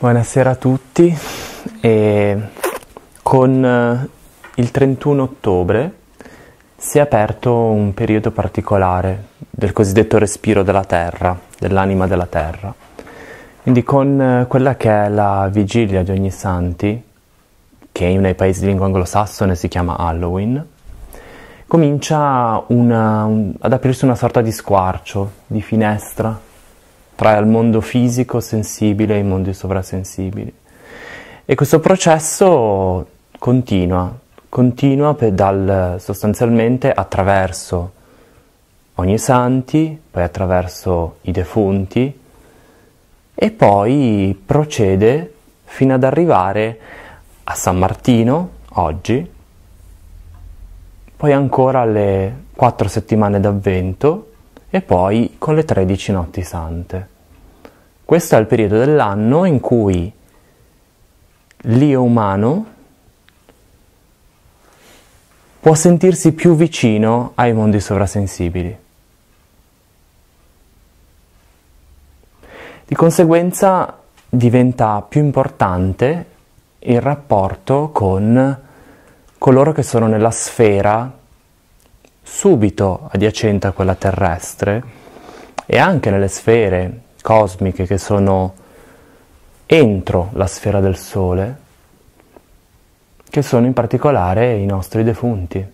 Buonasera a tutti. E con eh, il 31 ottobre si è aperto un periodo particolare del cosiddetto respiro della terra, dell'anima della terra. Quindi con eh, quella che è la vigilia di ogni santi, che nei paesi di lingua anglosassone si chiama Halloween, comincia una, un, ad aprirsi una sorta di squarcio, di finestra tra il mondo fisico sensibile e i mondi sovrasensibili. E questo processo continua, continua dal, sostanzialmente attraverso ogni santi, poi attraverso i defunti e poi procede fino ad arrivare a San Martino oggi, poi ancora alle quattro settimane d'avvento e poi con le 13 notti sante. Questo è il periodo dell'anno in cui l'io umano può sentirsi più vicino ai mondi sovrasensibili. Di conseguenza diventa più importante il rapporto con coloro che sono nella sfera subito adiacente a quella terrestre e anche nelle sfere cosmiche che sono entro la sfera del Sole, che sono in particolare i nostri defunti,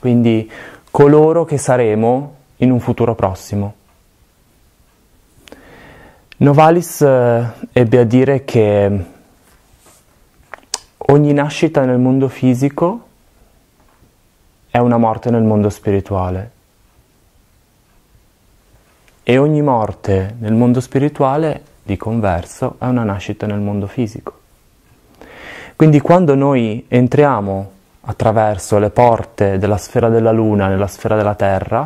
quindi coloro che saremo in un futuro prossimo. Novalis eh, ebbe a dire che ogni nascita nel mondo fisico è una morte nel mondo spirituale. E ogni morte nel mondo spirituale, di converso, è una nascita nel mondo fisico. Quindi quando noi entriamo attraverso le porte della sfera della Luna nella sfera della Terra,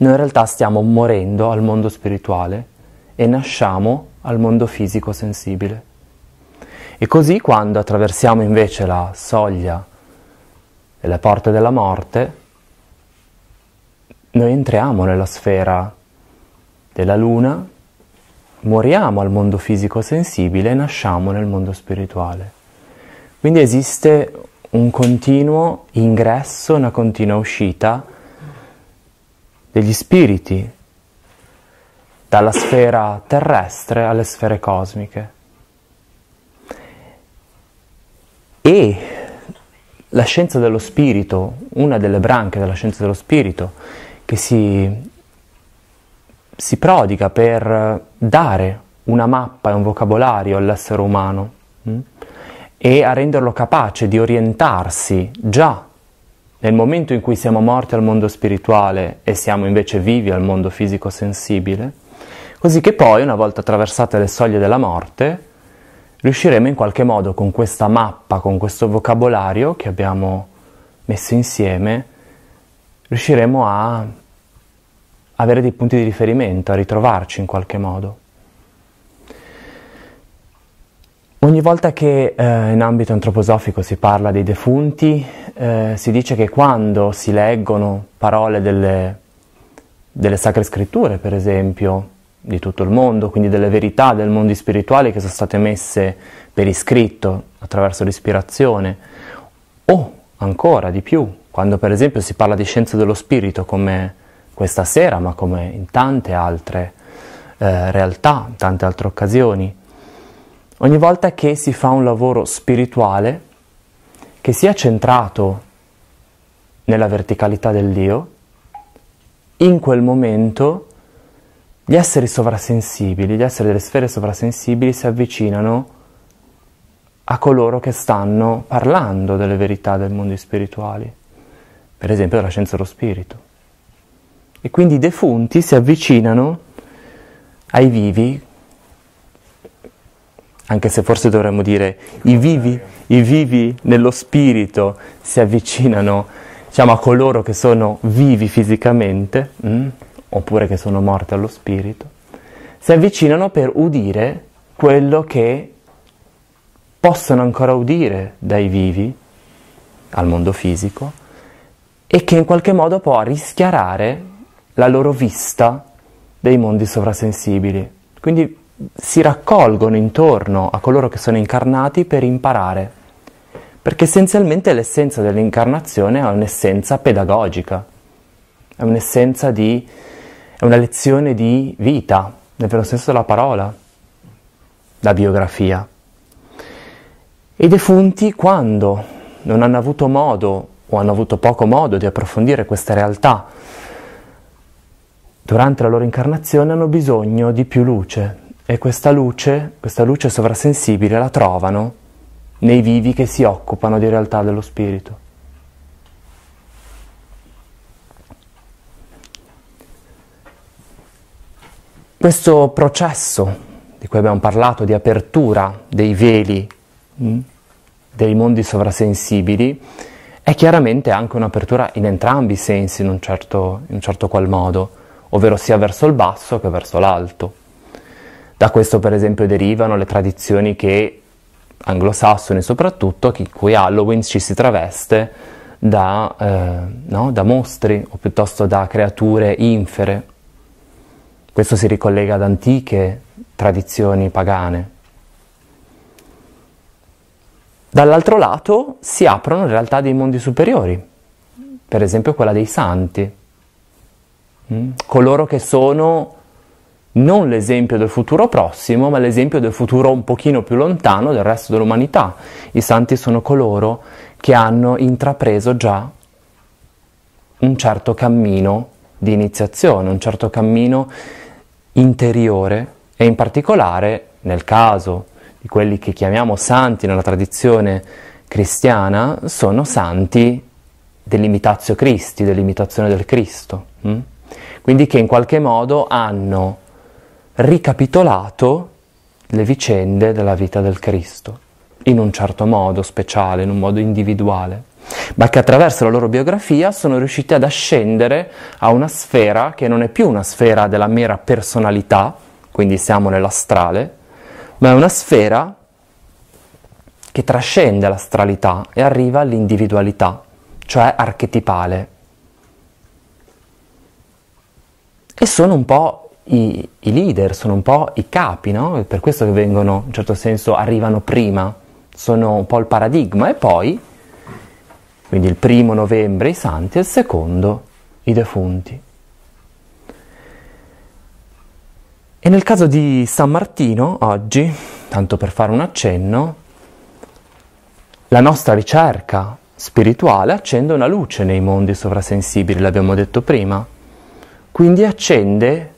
noi in realtà stiamo morendo al mondo spirituale e nasciamo al mondo fisico sensibile. E così quando attraversiamo invece la soglia e le porte della morte, noi entriamo nella sfera della luna, moriamo al mondo fisico sensibile e nasciamo nel mondo spirituale. Quindi esiste un continuo ingresso, una continua uscita degli spiriti dalla sfera terrestre alle sfere cosmiche. E la scienza dello spirito, una delle branche della scienza dello spirito, che si, si prodiga per dare una mappa e un vocabolario all'essere umano mh? Mm, e a renderlo capace di orientarsi già nel momento in cui siamo morti al mondo spirituale e siamo invece vivi al mondo fisico sensibile, così che poi, una volta attraversate le soglie della morte, riusciremo in qualche modo con questa mappa, con questo vocabolario che abbiamo messo insieme, riusciremo a avere dei punti di riferimento, a ritrovarci in qualche modo. Ogni volta che eh, in ambito antroposofico si parla dei defunti, eh, si dice che quando si leggono parole delle, delle sacre scritture, per esempio, di tutto il mondo, quindi delle verità del mondo spirituale che sono state messe per iscritto attraverso l'ispirazione, o ancora di più, quando per esempio si parla di scienze dello spirito come questa sera, ma come in tante altre eh, realtà, in tante altre occasioni, ogni volta che si fa un lavoro spirituale che sia centrato nella verticalità dell'io, in quel momento gli esseri sovrasensibili, gli esseri delle sfere sovrasensibili si avvicinano a coloro che stanno parlando delle verità del mondo spirituali, per esempio della scienza dello spirito. E quindi i defunti si avvicinano ai vivi, anche se forse dovremmo dire i vivi, i vivi nello spirito si avvicinano diciamo, a coloro che sono vivi fisicamente. Mm? oppure che sono morte allo spirito, si avvicinano per udire quello che possono ancora udire dai vivi al mondo fisico e che in qualche modo può rischiarare la loro vista dei mondi sovrasensibili. Quindi si raccolgono intorno a coloro che sono incarnati per imparare, perché essenzialmente l'essenza dell'incarnazione è un'essenza pedagogica, è un'essenza di, è una lezione di vita, nel vero senso della parola, la biografia. I defunti quando non hanno avuto modo o hanno avuto poco modo di approfondire queste realtà durante la loro incarnazione hanno bisogno di più luce e questa luce, questa luce sovrasensibile la trovano nei vivi che si occupano di realtà dello spirito. Questo processo di cui abbiamo parlato, di apertura dei veli mm, dei mondi sovrasensibili, è chiaramente anche un'apertura in entrambi i sensi, in un certo, in un certo qual modo, ovvero sia verso il basso che verso l'alto. Da questo per esempio derivano le tradizioni che, anglosassoni soprattutto, in cui Halloween ci si traveste da, eh, no, da mostri o piuttosto da creature infere. Questo si ricollega ad antiche tradizioni pagane. Dall'altro lato si aprono in realtà dei mondi superiori, per esempio quella dei santi, mm? coloro che sono non l'esempio del futuro prossimo, ma l'esempio del futuro un pochino più lontano del resto dell'umanità. I santi sono coloro che hanno intrapreso già un certo cammino di iniziazione, un certo cammino interiore e in particolare nel caso di quelli che chiamiamo santi nella tradizione cristiana sono santi dell'imitatio Christi, dell'imitazione del Cristo. Hm? Quindi che in qualche modo hanno ricapitolato le vicende della vita del Cristo, in un certo modo speciale, in un modo individuale, ma che attraverso la loro biografia sono riusciti ad ascendere a una sfera che non è più una sfera della mera personalità, quindi siamo nell'astrale, ma è una sfera che trascende l'astralità e arriva all'individualità, cioè archetipale. E sono un po' i, i leader, sono un po' i capi, no? Per questo che vengono, in un certo senso, arrivano prima, sono un po' il paradigma e poi, quindi il primo novembre i santi e il secondo i defunti. E nel caso di San Martino, oggi, tanto per fare un accenno, la nostra ricerca spirituale accende una luce nei mondi sovrasensibili, l'abbiamo detto prima. Quindi accende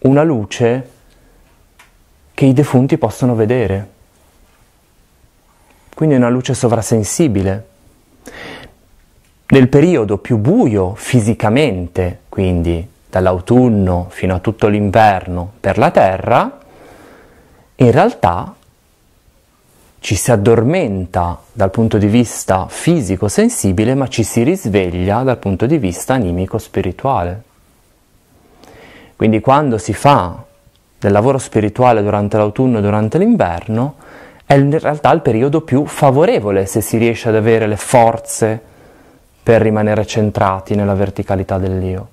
una luce che i defunti possono vedere. Quindi una luce sovrasensibile. Nel periodo più buio fisicamente, quindi dall'autunno fino a tutto l'inverno per la Terra, in realtà ci si addormenta dal punto di vista fisico-sensibile, ma ci si risveglia dal punto di vista animico-spirituale. Quindi quando si fa del lavoro spirituale durante l'autunno e durante l'inverno, è in realtà il periodo più favorevole se si riesce ad avere le forze per rimanere centrati nella verticalità dell'io.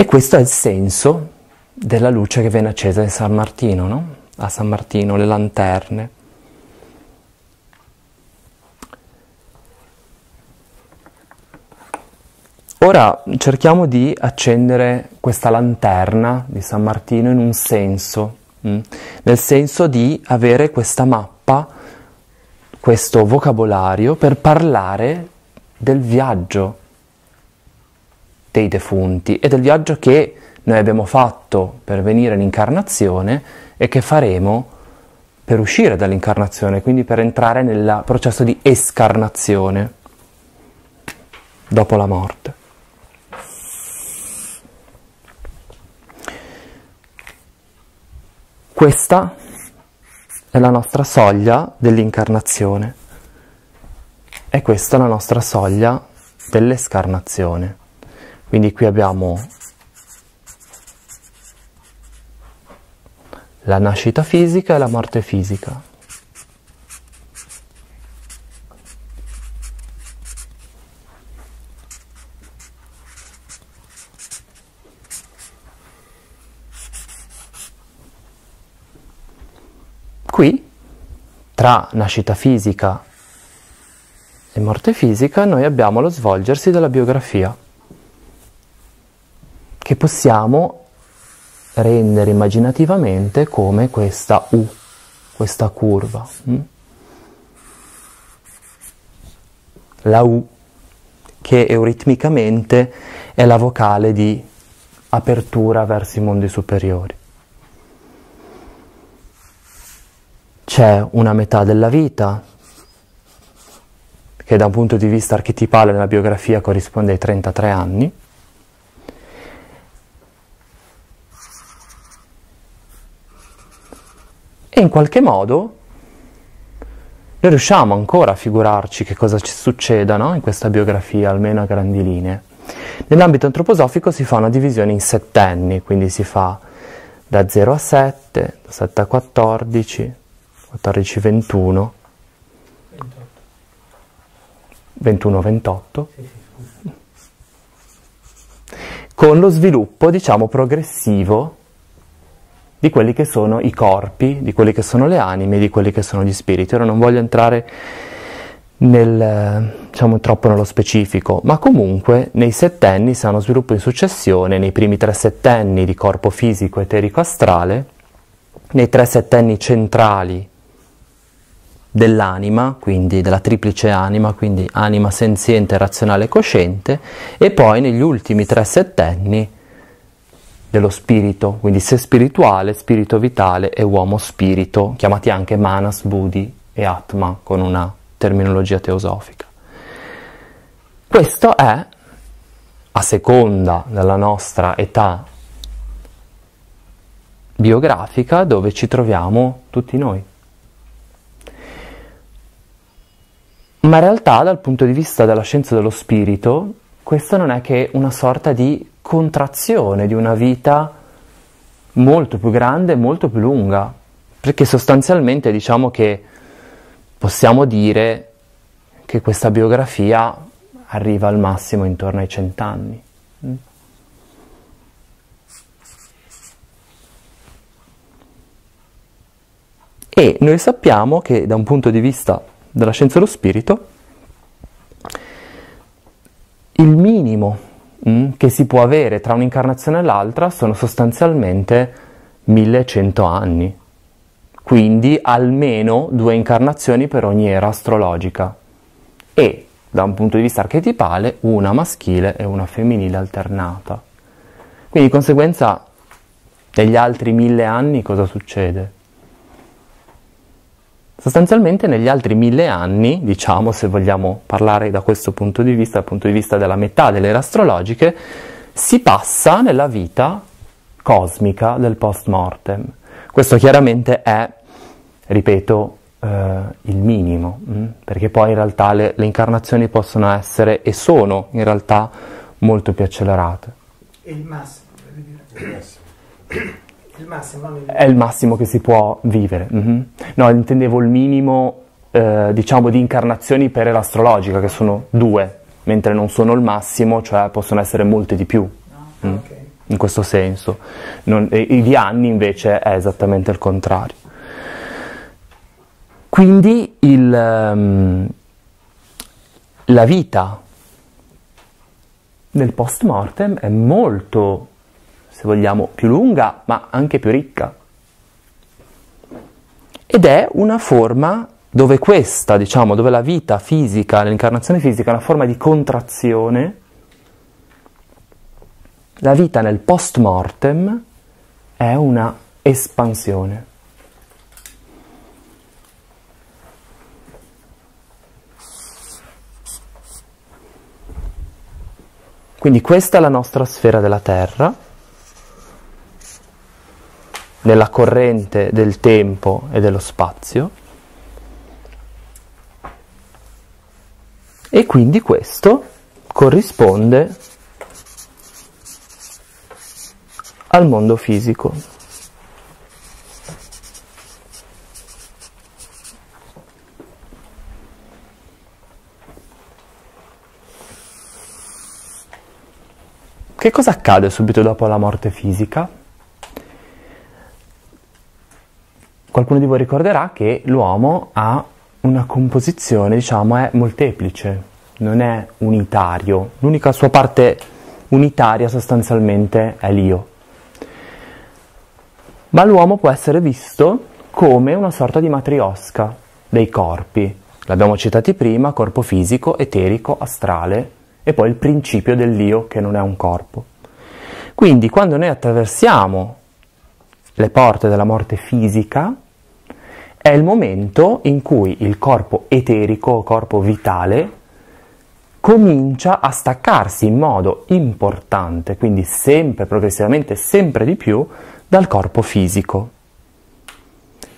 E questo è il senso della luce che viene accesa in San Martino, no? A San Martino, le lanterne. Ora cerchiamo di accendere questa lanterna di San Martino in un senso? Mm? nel senso di avere questa mappa, questo vocabolario per parlare del viaggio dei defunti e del viaggio che noi abbiamo fatto per venire in incarnazione e che faremo per uscire dall'incarnazione, quindi per entrare nel processo di escarnazione dopo la morte. Questa è la nostra soglia dell'incarnazione e questa è la nostra soglia dell'escarnazione. Quindi qui abbiamo la nascita fisica e la morte fisica. Qui, tra nascita fisica e morte fisica, noi abbiamo lo svolgersi della biografia che possiamo rendere immaginativamente come questa U, questa curva. Mm? La U che euritmicamente è la vocale di apertura verso i mondi superiori. C'è una metà della vita, che da un punto di vista archetipale nella biografia corrisponde ai 33 anni, in qualche modo noi riusciamo ancora a figurarci che cosa ci succeda no? in questa biografia, almeno a grandi linee. Nell'ambito antroposofico si fa una divisione in settenni, quindi si fa da 0 a 7, da 7 a 14, 14 a 21, 21 a 28, con lo sviluppo, diciamo, progressivo di quelli che sono i corpi, di quelli che sono le anime, di quelli che sono gli spiriti. Ora non voglio entrare nel, diciamo, troppo nello specifico, ma comunque nei settenni si ha uno sviluppo in successione, nei primi tre settenni di corpo fisico, eterico, astrale, nei tre settenni centrali dell'anima, quindi della triplice anima, quindi anima senziente, razionale e cosciente, e poi negli ultimi tre settenni dello spirito, quindi sé spirituale, spirito vitale e uomo spirito, chiamati anche manas, buddhi e atma con una terminologia teosofica. Questo è, a seconda della nostra età biografica, dove ci troviamo tutti noi. Ma in realtà dal punto di vista della scienza dello spirito, questo non è che una sorta di contrazione di una vita molto più grande, molto più lunga, perché sostanzialmente diciamo che possiamo dire che questa biografia arriva al massimo intorno ai cent'anni. E noi sappiamo che da un punto di vista della scienza dello spirito, il minimo Mm, che si può avere tra un'incarnazione e l'altra sono sostanzialmente 1100 anni, quindi almeno due incarnazioni per ogni era astrologica e da un punto di vista archetipale una maschile e una femminile alternata. Quindi di conseguenza negli altri mille anni cosa succede? Sostanzialmente negli altri mille anni, diciamo se vogliamo parlare da questo punto di vista, dal punto di vista della metà delle ere astrologiche, si passa nella vita cosmica del post mortem. Questo chiaramente è, ripeto, eh, il minimo, mh? Mm? perché poi in realtà le, le, incarnazioni possono essere e sono in realtà molto più accelerate. E il massimo, il massimo. Il massimo, non il È il massimo che si può vivere. Mm-hmm. No, intendevo il minimo, eh, diciamo, di incarnazioni per era astrologica, che sono due, mentre non sono il massimo, cioè possono essere molte di più. No? Mm. Okay. In questo senso. Non, e, e di anni invece è esattamente il contrario. Quindi il, um, la vita nel post mortem è molto se vogliamo, più lunga, ma anche più ricca. Ed è una forma dove questa, diciamo, dove la vita fisica, l'incarnazione fisica è una forma di contrazione, la vita nel post mortem è una espansione. Quindi questa è la nostra sfera della Terra nella corrente del tempo e dello spazio. E quindi questo corrisponde al mondo fisico. Che cosa accade subito dopo la morte fisica? Qualcuno di voi ricorderà che l'uomo ha una composizione, diciamo, è molteplice, non è unitario. L'unica sua parte unitaria sostanzialmente è l'io. Ma l'uomo può essere visto come una sorta di matriosca dei corpi. L'abbiamo citati prima, corpo fisico, eterico, astrale e poi il principio dell'io che non è un corpo. Quindi quando noi attraversiamo le porte della morte fisica, è il momento in cui il corpo eterico corpo vitale comincia a staccarsi in modo importante, quindi sempre, progressivamente, sempre di più, dal corpo fisico.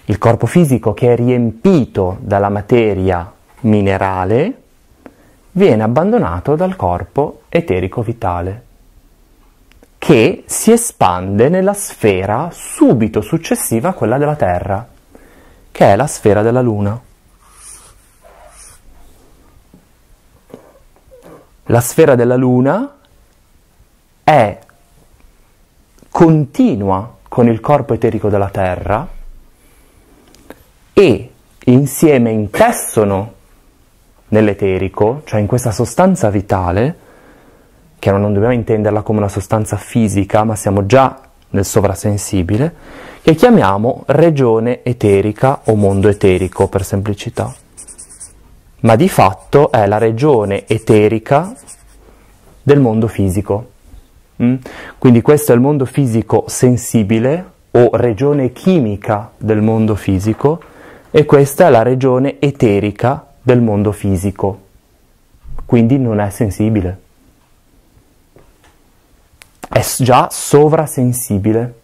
Il corpo fisico che è riempito dalla materia minerale viene abbandonato dal corpo eterico vitale, che si espande nella sfera subito successiva a quella della Terra che è la sfera della Luna. La sfera della Luna è continua con il corpo eterico della Terra e insieme intessono nell'eterico, cioè in questa sostanza vitale, che non dobbiamo intenderla come una sostanza fisica, ma siamo già nel sovrasensibile, che chiamiamo regione eterica o mondo eterico per semplicità. Ma di fatto è la regione eterica del mondo fisico. Mm? Quindi questo è il mondo fisico sensibile o regione chimica del mondo fisico e questa è la regione eterica del mondo fisico. Quindi non è sensibile è già sovrasensibile.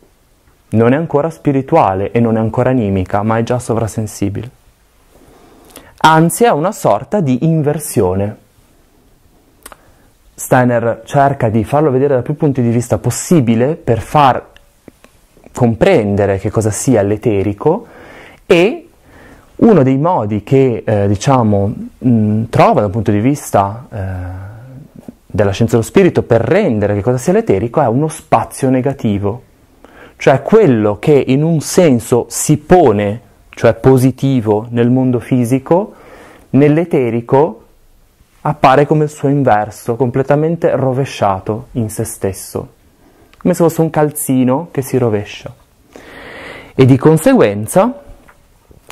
Non è ancora spirituale e non è ancora animica, ma è già sovrasensibile. Anzi, è una sorta di inversione. Steiner cerca di farlo vedere da più punti di vista possibile per far comprendere che cosa sia l'eterico e uno dei modi che eh, diciamo mh, trova dal punto di vista eh, della scienza dello spirito per rendere che cosa sia l'eterico è uno spazio negativo, cioè quello che in un senso si pone, cioè positivo nel mondo fisico, nell'eterico appare come il suo inverso, completamente rovesciato in se stesso, come se fosse un calzino che si rovescia. E di conseguenza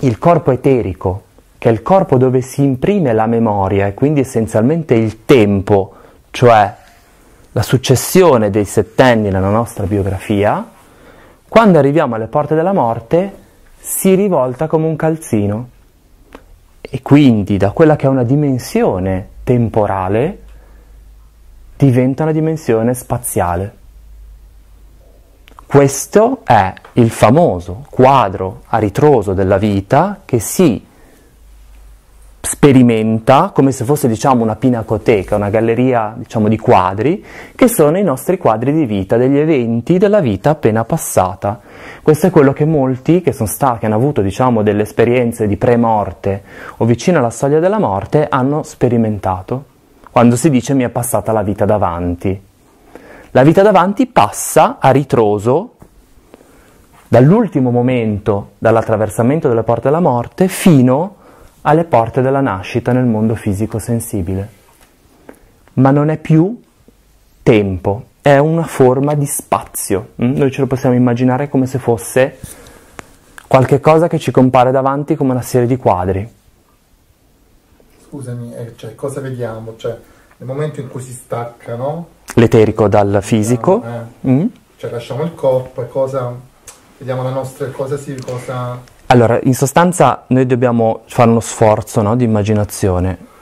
il corpo eterico, che è il corpo dove si imprime la memoria e quindi essenzialmente il tempo, cioè la successione dei settenni nella nostra biografia, quando arriviamo alle porte della morte si rivolta come un calzino e quindi da quella che è una dimensione temporale diventa una dimensione spaziale. Questo è il famoso quadro a ritroso della vita che si sperimenta come se fosse diciamo una pinacoteca, una galleria diciamo di quadri che sono i nostri quadri di vita, degli eventi della vita appena passata. Questo è quello che molti che sono stati, che hanno avuto diciamo delle esperienze di pre-morte o vicino alla soglia della morte hanno sperimentato quando si dice mi è passata la vita davanti. La vita davanti passa a ritroso dall'ultimo momento, dall'attraversamento delle porte della morte, fino alle porte della nascita nel mondo fisico sensibile. Ma non è più tempo, è una forma di spazio. Mm? Noi ce lo possiamo immaginare come se fosse qualche cosa che ci compare davanti come una serie di quadri. Scusami, eh, cioè, cosa vediamo? Cioè, nel momento in cui si stacca, no? L'eterico dal fisico. Eh. Mm? Cioè lasciamo il corpo e cosa... Vediamo la nostra... cosa si... cosa allora, in sostanza noi dobbiamo fare uno sforzo no, di immaginazione.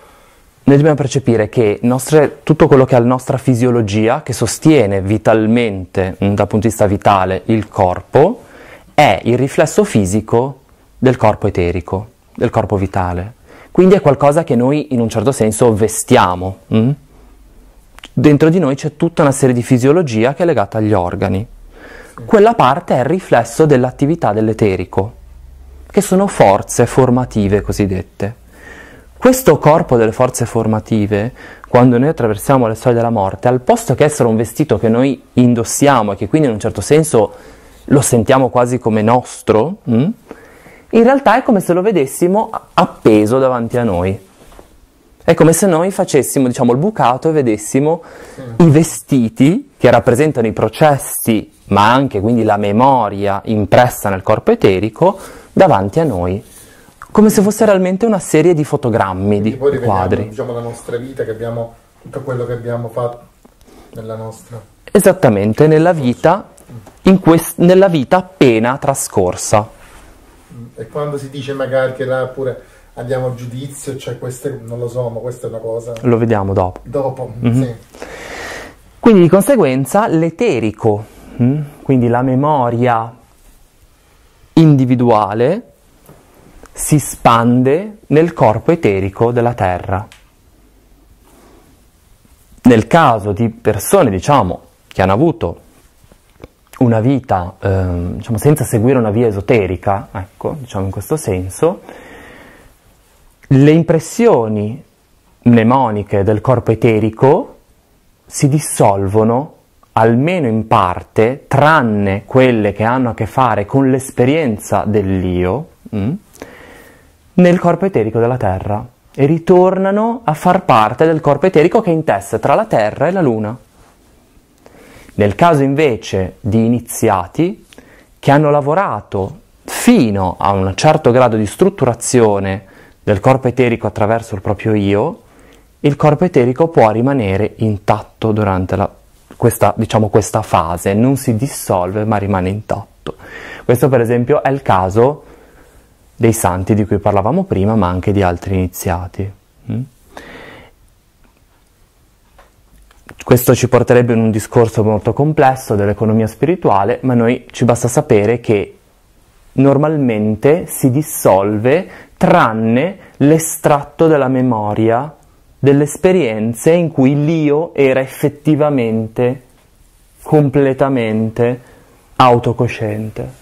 Noi dobbiamo percepire che nostre, tutto quello che è la nostra fisiologia, che sostiene vitalmente, mm, dal punto di vista vitale, il corpo, è il riflesso fisico del corpo eterico, del corpo vitale. Quindi è qualcosa che noi in un certo senso vestiamo. Hm? Dentro di noi c'è tutta una serie di fisiologia che è legata agli organi. Quella parte è il riflesso dell'attività dell'eterico che sono forze formative cosiddette. Questo corpo delle forze formative, quando noi attraversiamo le soglie della morte, al posto che essere un vestito che noi indossiamo e che quindi in un certo senso lo sentiamo quasi come nostro, mh, hm, in realtà è come se lo vedessimo appeso davanti a noi. È come se noi facessimo, diciamo, il bucato e vedessimo i vestiti che rappresentano i processi, ma anche quindi la memoria impressa nel corpo eterico, davanti a noi. Come se fosse realmente una serie di fotogrammi, Quindi di quadri. diciamo, la nostra vita, che abbiamo tutto quello che abbiamo fatto nella nostra... Esattamente, nella vita, in quest- nella vita appena trascorsa. E quando si dice magari che là pure andiamo a giudizio, cioè queste, non lo so, ma questa è una cosa... Lo vediamo dopo. Dopo, Mhm. sì. Quindi di conseguenza l'eterico, mm, quindi la memoria individuale, si spande nel corpo eterico della Terra. Nel caso di persone, diciamo, che hanno avuto una vita, ehm, diciamo, senza seguire una via esoterica, ecco, diciamo in questo senso, le impressioni mnemoniche del corpo eterico si dissolvono almeno in parte, tranne quelle che hanno a che fare con l'esperienza dell'io, mm, nel corpo eterico della Terra e ritornano a far parte del corpo eterico che è in testa tra la Terra e la Luna. Nel caso invece di iniziati che hanno lavorato fino a un certo grado di strutturazione del corpo eterico attraverso il proprio io, il corpo eterico può rimanere intatto durante la- questa, diciamo, questa fase, non si dissolve ma rimane intatto. Questo per esempio è il caso dei santi di cui parlavamo prima, ma anche di altri iniziati. mm? Questo ci porterebbe in un discorso molto complesso dell'economia spirituale, ma noi ci basta sapere che normalmente si dissolve tranne l'estratto della memoria delle esperienze in cui l'io era effettivamente, completamente autocosciente.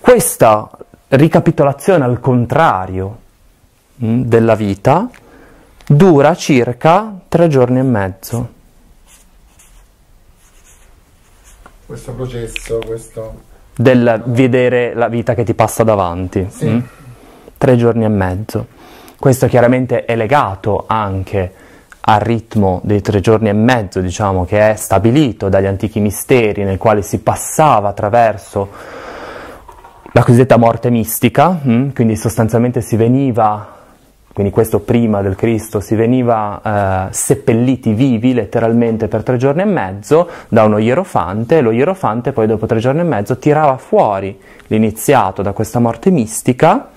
Questa ricapitolazione al contrario mm, della vita dura circa tre giorni e mezzo. Questo processo, questo... del vedere la vita che ti passa davanti. Sì. mm? Tre giorni e mezzo. Questo chiaramente è legato anche al ritmo dei tre giorni e mezzo, diciamo, che è stabilito dagli antichi misteri, nel quale si passava attraverso la cosiddetta morte mistica, mm? quindi sostanzialmente si veniva, quindi questo prima del Cristo, si veniva eh, seppelliti vivi letteralmente per tre giorni e mezzo da uno ierofante e lo ierofante poi dopo tre giorni e mezzo tirava fuori l'iniziato da questa morte mistica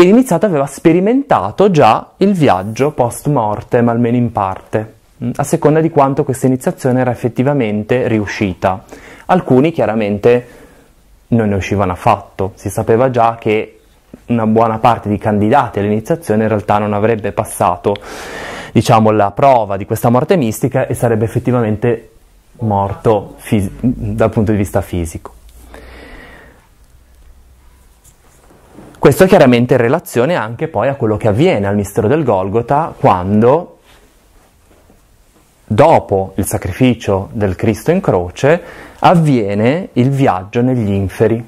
e l'iniziato aveva sperimentato già il viaggio post mortem, almeno in parte, mm, a seconda di quanto questa iniziazione era effettivamente riuscita. Alcuni chiaramente non ne uscivano affatto, si sapeva già che una buona parte di candidati all'iniziazione in realtà non avrebbe passato diciamo, la prova di questa morte mistica e sarebbe effettivamente morto fis- dal punto di vista fisico. Questo è chiaramente in relazione anche poi a quello che avviene al mistero del Golgota quando, dopo il sacrificio del Cristo in croce, avviene il viaggio negli inferi.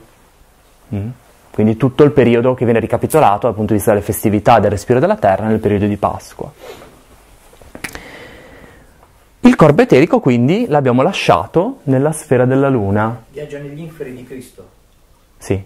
Mm? Quindi tutto il periodo che viene ricapitolato dal punto di vista delle festività del respiro della terra nel periodo di Pasqua. Il corpo eterico quindi l'abbiamo lasciato nella sfera della luna, Viaggio negli inferi di Cristo. sì,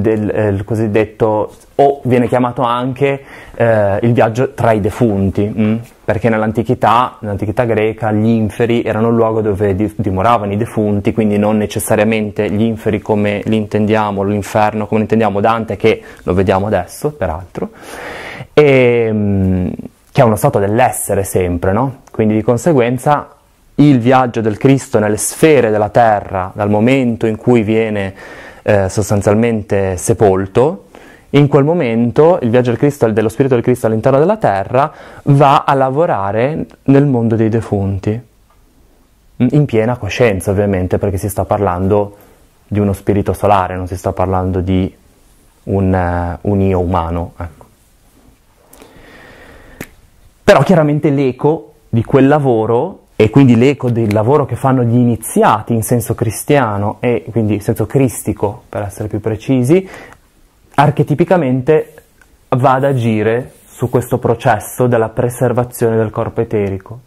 del eh, cosiddetto, o viene chiamato anche eh, il viaggio tra i defunti, mm? perché nell'antichità, nell'antichità greca gli inferi erano il luogo dove di- dimoravano i defunti, quindi non necessariamente gli inferi come li intendiamo, l'inferno come intendiamo Dante, che lo vediamo adesso, peraltro, e, mm, che è uno stato dell'essere sempre, no? Quindi di conseguenza il viaggio del Cristo nelle sfere della terra, dal momento in cui viene eh, sostanzialmente sepolto, in quel momento il viaggio del Cristo, dello Spirito del Cristo all'interno della terra va a lavorare nel mondo dei defunti, in piena coscienza ovviamente, perché si sta parlando di uno spirito solare, non si sta parlando di un, eh, un io umano. Ecco. Però chiaramente l'eco di quel lavoro e quindi l'eco del lavoro che fanno gli iniziati in senso cristiano e quindi in senso cristico, per essere più precisi, archetipicamente va ad agire su questo processo della preservazione del corpo eterico.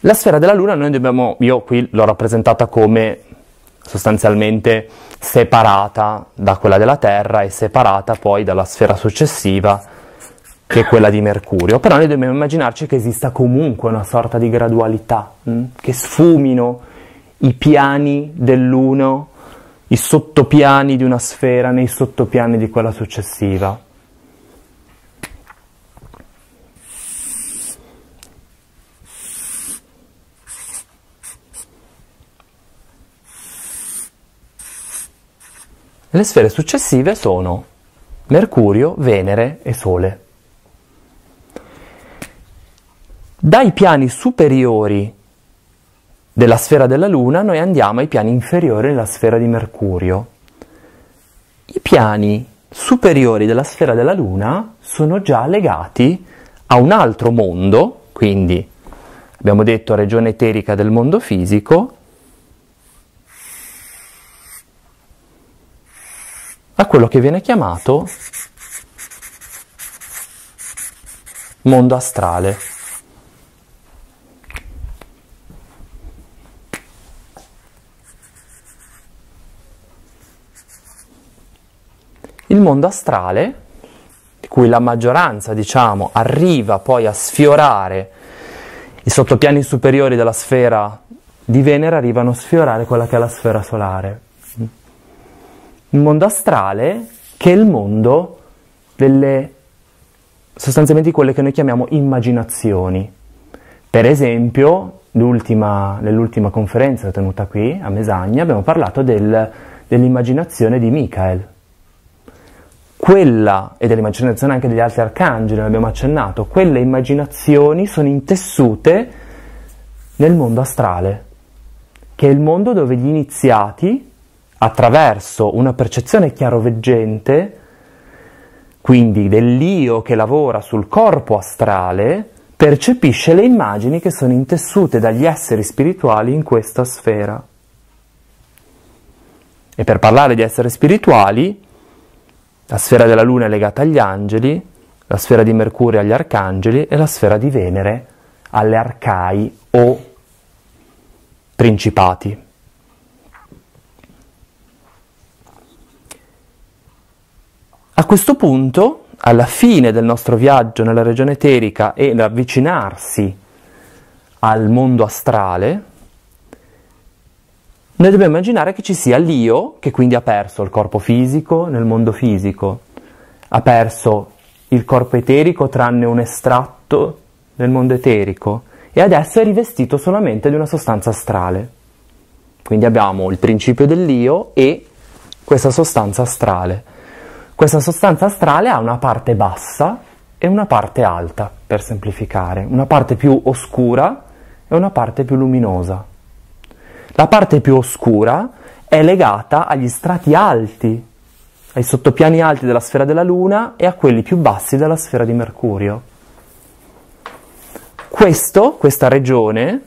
La sfera della Luna noi dobbiamo, io qui l'ho rappresentata come sostanzialmente separata da quella della Terra e separata poi dalla sfera successiva che è quella di Mercurio. Però noi dobbiamo immaginarci che esista comunque una sorta di gradualità, mh? che sfumino i piani dell'uno, i sottopiani di una sfera nei sottopiani di quella successiva. Le sfere successive sono Mercurio, Venere e Sole. Dai piani superiori della sfera della Luna noi andiamo ai piani inferiori della sfera di Mercurio. I piani superiori della sfera della Luna sono già legati a un altro mondo, quindi abbiamo detto regione eterica del mondo fisico, a quello che viene chiamato mondo astrale. Il mondo astrale, di cui la maggioranza, diciamo, arriva poi a sfiorare i sottopiani superiori della sfera di Venere, arrivano a sfiorare quella che è la sfera solare un mondo astrale che è il mondo delle sostanzialmente quelle che noi chiamiamo immaginazioni. Per esempio, nell'ultima conferenza tenuta qui a Mesagna abbiamo parlato del, dell'immaginazione di Michael. Quella, e dell'immaginazione anche degli altri arcangeli, l'abbiamo accennato, quelle immaginazioni sono intessute nel mondo astrale, che è il mondo dove gli iniziati attraverso una percezione chiaroveggente, quindi dell'io che lavora sul corpo astrale, percepisce le immagini che sono intessute dagli esseri spirituali in questa sfera. E per parlare di esseri spirituali, la sfera della Luna è legata agli angeli, la sfera di Mercurio agli arcangeli e la sfera di Venere alle arcai o principati. A questo punto, alla fine del nostro viaggio nella regione eterica e l'avvicinarsi al mondo astrale, noi dobbiamo immaginare che ci sia l'io, che quindi ha perso il corpo fisico nel mondo fisico, ha perso il corpo eterico tranne un estratto nel mondo eterico e adesso è rivestito solamente di una sostanza astrale. Quindi abbiamo il principio dell'io e questa sostanza astrale. Questa sostanza astrale ha una parte bassa e una parte alta, per semplificare, una parte più oscura e una parte più luminosa. La parte più oscura è legata agli strati alti, ai sottopiani alti della sfera della Luna e a quelli più bassi della sfera di Mercurio. Questo, questa regione,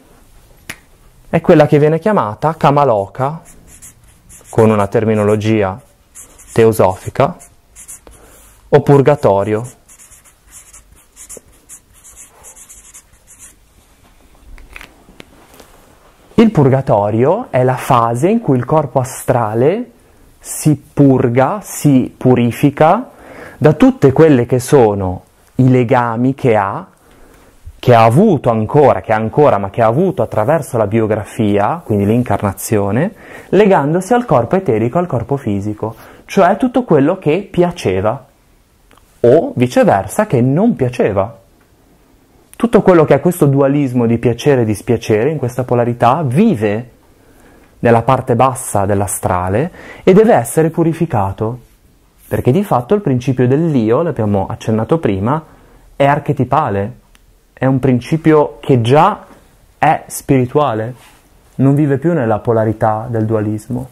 è quella che viene chiamata Kamaloka, con una terminologia teosofica, o purgatorio. Il purgatorio è la fase in cui il corpo astrale si purga, si purifica da tutte quelle che sono i legami che ha, che ha avuto ancora, che ha ancora, ma che ha avuto attraverso la biografia, quindi l'incarnazione, legandosi al corpo eterico, al corpo fisico, cioè tutto quello che piaceva o viceversa che non piaceva. Tutto quello che ha questo dualismo di piacere e dispiacere, in questa polarità, vive nella parte bassa dell'astrale e deve essere purificato, perché di fatto il principio dell'io, l'abbiamo accennato prima, è archetipale, è un principio che già è spirituale, non vive più nella polarità del dualismo,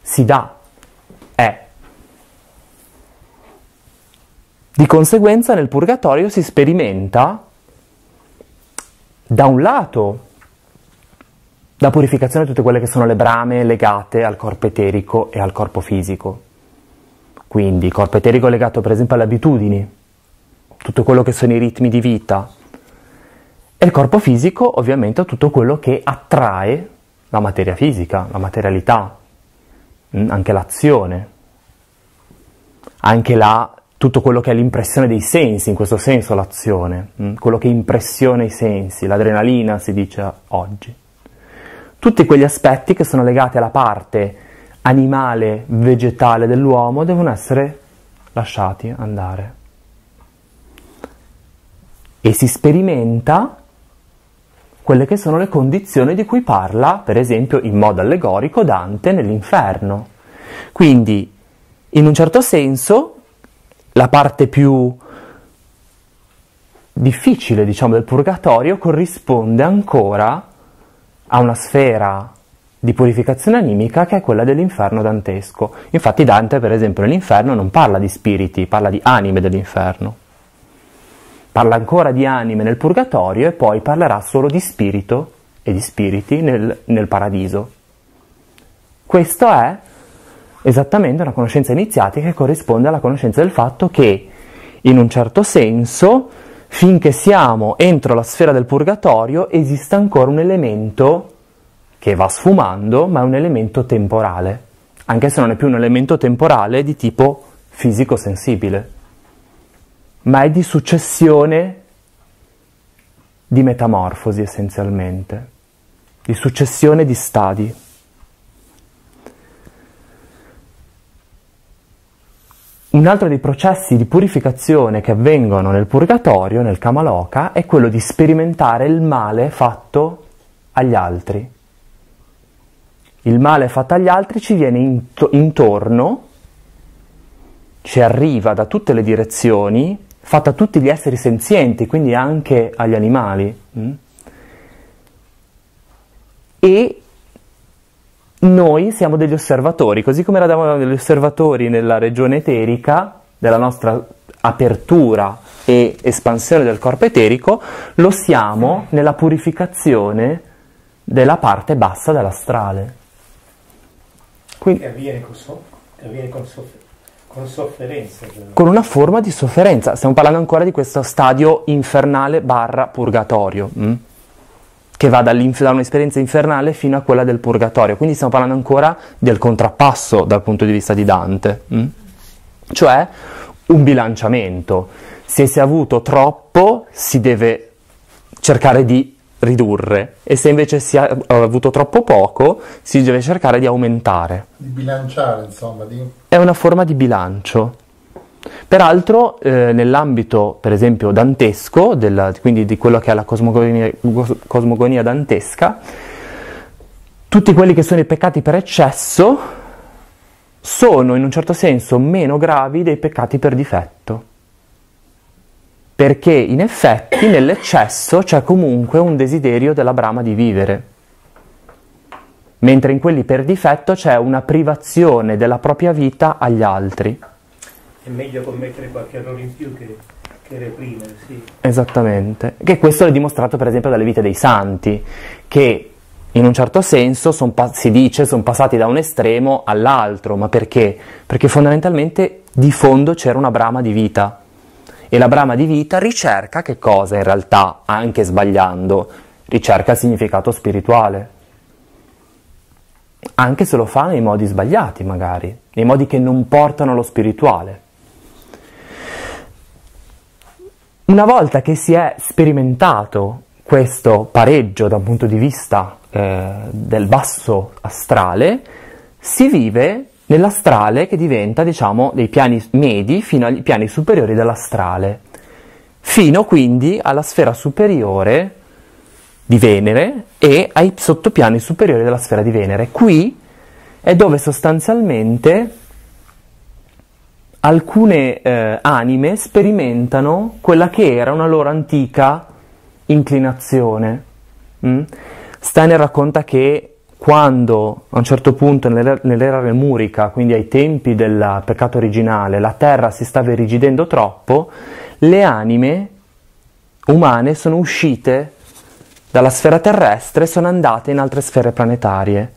si dà, è Di conseguenza nel purgatorio si sperimenta da un lato la purificazione di tutte quelle che sono le brame legate al corpo eterico e al corpo fisico. Quindi il corpo eterico legato per esempio alle abitudini, tutto quello che sono i ritmi di vita, e il corpo fisico ovviamente a tutto quello che attrae la materia fisica, la materialità, mm, anche l'azione, anche la tutto quello che è l'impressione dei sensi, in questo senso l'azione, mm? quello che impressiona i sensi, l'adrenalina si dice oggi. Tutti quegli aspetti che sono legati alla parte animale, vegetale dell'uomo devono essere lasciati andare. E si sperimenta quelle che sono le condizioni di cui parla, per esempio, in modo allegorico Dante nell'inferno. Quindi, in un certo senso, la parte più difficile, diciamo, del purgatorio corrisponde ancora a una sfera di purificazione animica che è quella dell'inferno dantesco. Infatti Dante, per esempio, nell'inferno non parla di spiriti, parla di anime dell'inferno. Parla ancora di anime nel purgatorio e poi parlerà solo di spirito e di spiriti nel, nel paradiso. Questo è esattamente una conoscenza iniziatica che corrisponde alla conoscenza del fatto che, in un certo senso, finché siamo entro la sfera del purgatorio, esiste ancora un elemento che va sfumando, ma è un elemento temporale, anche se non è più un elemento temporale di tipo fisico-sensibile, ma è di successione di metamorfosi essenzialmente, di successione di stadi. Un altro dei processi di purificazione che avvengono nel purgatorio, nel Kamaloka, è quello di sperimentare il male fatto agli altri. Il male fatto agli altri ci viene int- intorno, ci arriva da tutte le direzioni, fatto a tutti gli esseri senzienti, quindi anche agli animali. Mm? E noi siamo degli osservatori, così come eravamo degli osservatori nella regione eterica, della nostra apertura e espansione del corpo eterico, lo siamo nella purificazione della parte bassa dell'astrale. Quindi, che avviene con, so, che avviene con, soffer- con sofferenza. Cioè. Con una forma di sofferenza. Stiamo parlando ancora di questo stadio infernale barra purgatorio. Mm? Che va da un'esperienza infernale fino a quella del purgatorio. Quindi stiamo parlando ancora del contrappasso dal punto di vista di Dante, mm? cioè un bilanciamento. Se si è avuto troppo si deve cercare di ridurre e se invece si è avuto troppo poco si deve cercare di aumentare. Di bilanciare, insomma. Di... È una forma di bilancio. Peraltro, eh, nell'ambito, per esempio, dantesco, della, quindi di quello che è la cosmogonia, cosmogonia dantesca, tutti quelli che sono i peccati per eccesso sono in un certo senso meno gravi dei peccati per difetto. Perché in effetti nell'eccesso c'è comunque un desiderio della brama di vivere, mentre in quelli per difetto c'è una privazione della propria vita agli altri è meglio commettere qualche errore in più che, che reprimere. Esattamente. Che questo è dimostrato per esempio dalle vite dei santi, che in un certo senso si dice sono passati da un estremo all'altro, ma perché? Perché fondamentalmente di fondo c'era una brama di vita e la brama di vita ricerca che cosa in realtà, anche sbagliando, ricerca il significato spirituale. Anche se lo fa nei modi sbagliati magari, nei modi che non portano allo spirituale. Una volta che si è sperimentato questo pareggio da un punto di vista eh, del basso astrale, si vive nell'astrale che diventa, diciamo, dei piani medi fino ai piani superiori dell'astrale, fino quindi alla sfera superiore di Venere e ai sottopiani superiori della sfera di Venere. Qui è dove sostanzialmente alcune eh, anime sperimentano quella che era una loro antica inclinazione. Mm? Steiner racconta che quando a un certo punto nell'era remurica, quindi ai tempi del peccato originale, la terra si stava irrigidendo troppo, le anime umane sono uscite dalla sfera terrestre e sono andate in altre sfere planetarie.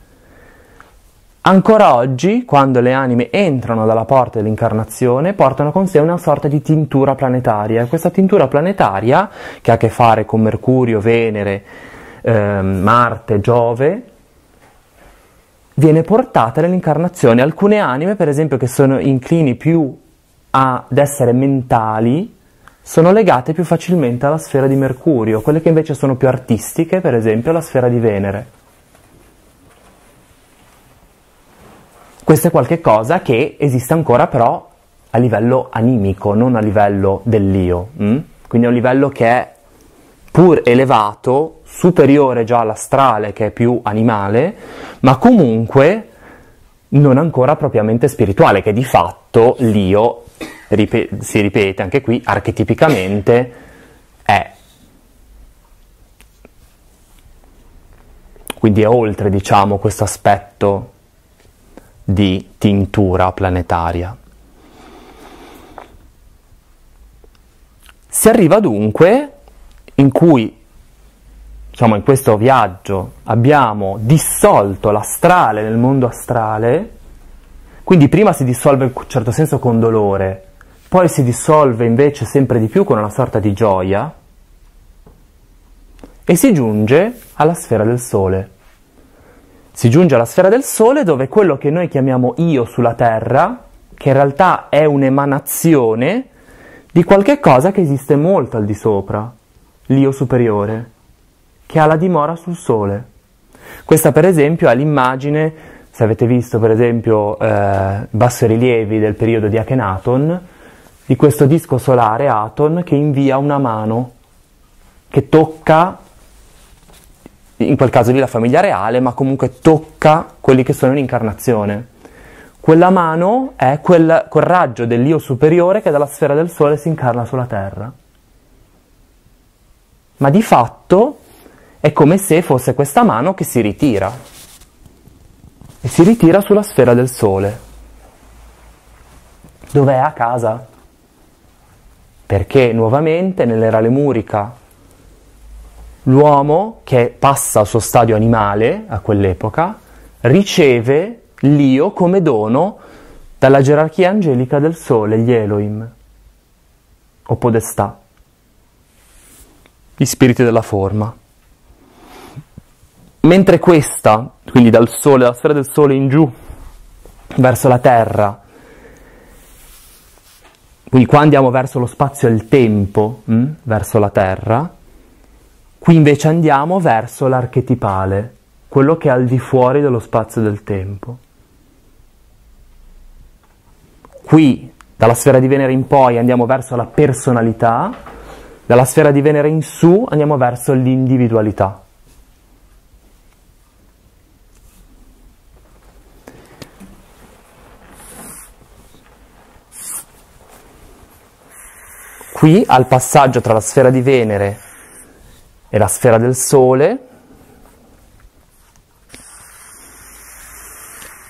Ancora oggi, quando le anime entrano dalla porta dell'incarnazione, portano con sé una sorta di tintura planetaria. Questa tintura planetaria, che ha a che fare con Mercurio, Venere, eh, Marte, Giove, viene portata nell'incarnazione. Alcune anime, per esempio, che sono inclini più ad essere mentali, sono legate più facilmente alla sfera di Mercurio, quelle che invece sono più artistiche, per esempio, alla sfera di Venere. Questo è qualcosa che esiste ancora però a livello animico, non a livello dell'io. Hm? Quindi a un livello che è pur elevato, superiore già all'astrale che è più animale, ma comunque non ancora propriamente spirituale, che di fatto l'io, ripet- si ripete anche qui, archetipicamente è. Quindi è oltre, diciamo, questo aspetto di tintura planetaria. Si arriva dunque in cui, diciamo, in questo viaggio abbiamo dissolto l'astrale nel mondo astrale, quindi prima si dissolve in un certo senso con dolore, poi si dissolve invece sempre di più con una sorta di gioia e si giunge alla sfera del Sole si giunge alla sfera del Sole dove quello che noi chiamiamo io sulla Terra, che in realtà è un'emanazione di qualche cosa che esiste molto al di sopra, l'io superiore, che ha la dimora sul Sole. Questa per esempio è l'immagine, se avete visto per esempio eh, bassorilievi del periodo di Akhenaton, di questo disco solare Aton che invia una mano che tocca in quel caso lì la famiglia reale, ma comunque tocca quelli che sono in incarnazione. Quella mano è quel, quel raggio dell'io superiore che dalla sfera del sole si incarna sulla terra. Ma di fatto è come se fosse questa mano che si ritira e si ritira sulla sfera del sole. Dov'è a casa? Perché nuovamente nell'era lemurica l'uomo che passa al suo stadio animale a quell'epoca riceve l'io come dono dalla gerarchia angelica del sole, gli Elohim o podestà, gli spiriti della forma. Mentre questa, quindi dal sole, dalla sfera del sole in giù, verso la terra, quindi qua andiamo verso lo spazio e il tempo, mh, hm, verso la terra, Qui invece andiamo verso l'archetipale, quello che è al di fuori dello spazio del tempo. Qui, dalla sfera di Venere in poi, andiamo verso la personalità, dalla sfera di Venere in su andiamo verso l'individualità. Qui, al passaggio tra la sfera di Venere e la sfera del Sole,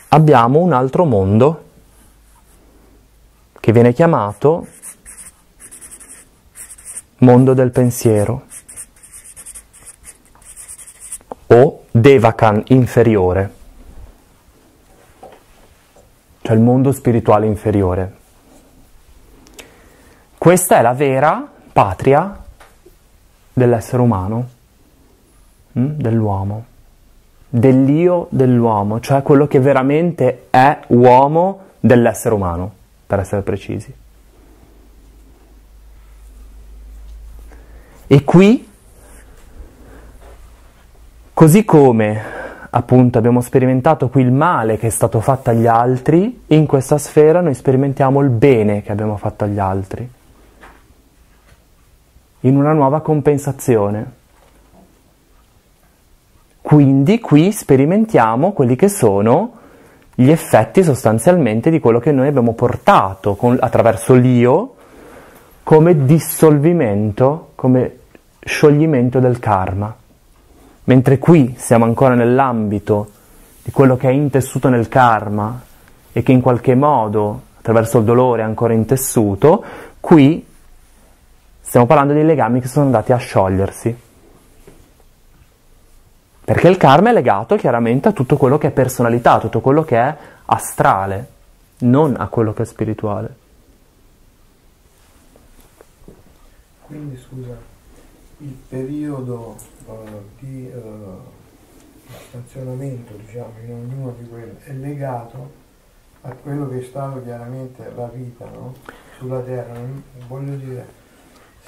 abbiamo un altro mondo che viene chiamato mondo del pensiero o Devakan inferiore, cioè il mondo spirituale inferiore. Questa è la vera patria dell'essere umano? Mm, dell'uomo, dell'io dell'uomo, cioè quello che veramente è uomo dell'essere umano, per essere precisi. E qui, così come appunto abbiamo sperimentato qui il male che è stato fatto agli altri, in questa sfera noi sperimentiamo il bene che abbiamo fatto agli altri in una nuova compensazione. Quindi qui sperimentiamo quelli che sono gli effetti sostanzialmente di quello che noi abbiamo portato con, attraverso l'io come dissolvimento, come scioglimento del karma. Mentre qui siamo ancora nell'ambito di quello che è intessuto nel karma e che in qualche modo, attraverso il dolore, è ancora intessuto, qui stiamo parlando di legami che sono andati a sciogliersi. Perché il karma è legato chiaramente a tutto quello che è personalità, a tutto quello che è astrale, non a quello che è spirituale. Quindi scusa, il periodo uh, di uh, stazionamento diciamo, in ognuno di quelli è legato a quello che è stato chiaramente la vita no? sulla terra. Voglio dire,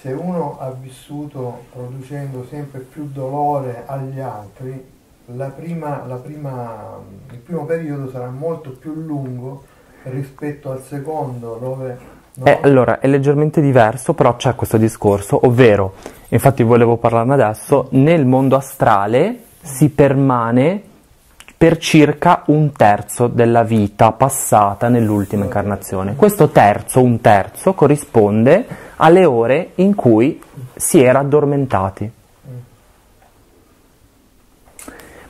se uno ha vissuto producendo sempre più dolore agli altri, la prima, la prima, il primo periodo sarà molto più lungo rispetto al secondo dove... No? Eh, allora, è leggermente diverso, però c'è questo discorso, ovvero, infatti volevo parlarne adesso, nel mondo astrale si permane per circa un terzo della vita passata nell'ultima incarnazione. Questo terzo, un terzo, corrisponde alle ore in cui si era addormentati.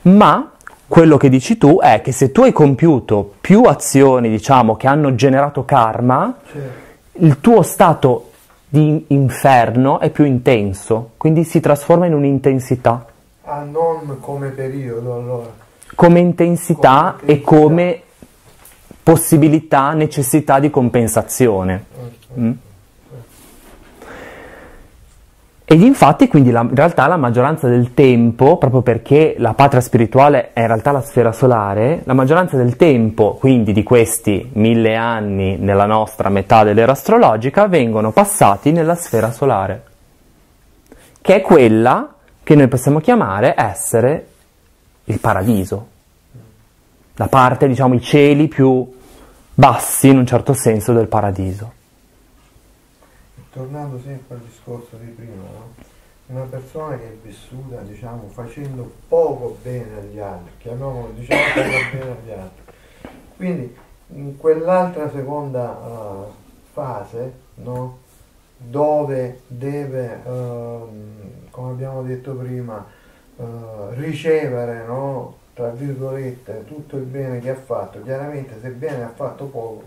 Ma quello che dici tu è che se tu hai compiuto più azioni, diciamo, che hanno generato karma, certo. il tuo stato di inferno è più intenso, quindi si trasforma in un'intensità. Ah, non come periodo allora come intensità, come e come possibilità, necessità di compensazione. Mm? Ed infatti, quindi, la, in realtà la maggioranza del tempo, proprio perché la patria spirituale è in realtà la sfera solare, la maggioranza del tempo, quindi di questi mille anni nella nostra metà dell'era astrologica, vengono passati nella sfera solare, che è quella che noi possiamo chiamare essere il paradiso, la parte, diciamo, i cieli più bassi in un certo senso del paradiso. Tornando sempre al discorso di prima, no? una persona che è vissuta diciamo, facendo poco bene agli altri, chiamiamolo diciamo poco bene agli altri. Quindi in quell'altra seconda uh, fase, no? dove deve, uh, come abbiamo detto prima, uh, ricevere, no? tra virgolette, tutto il bene che ha fatto, chiaramente se bene ha fatto poco,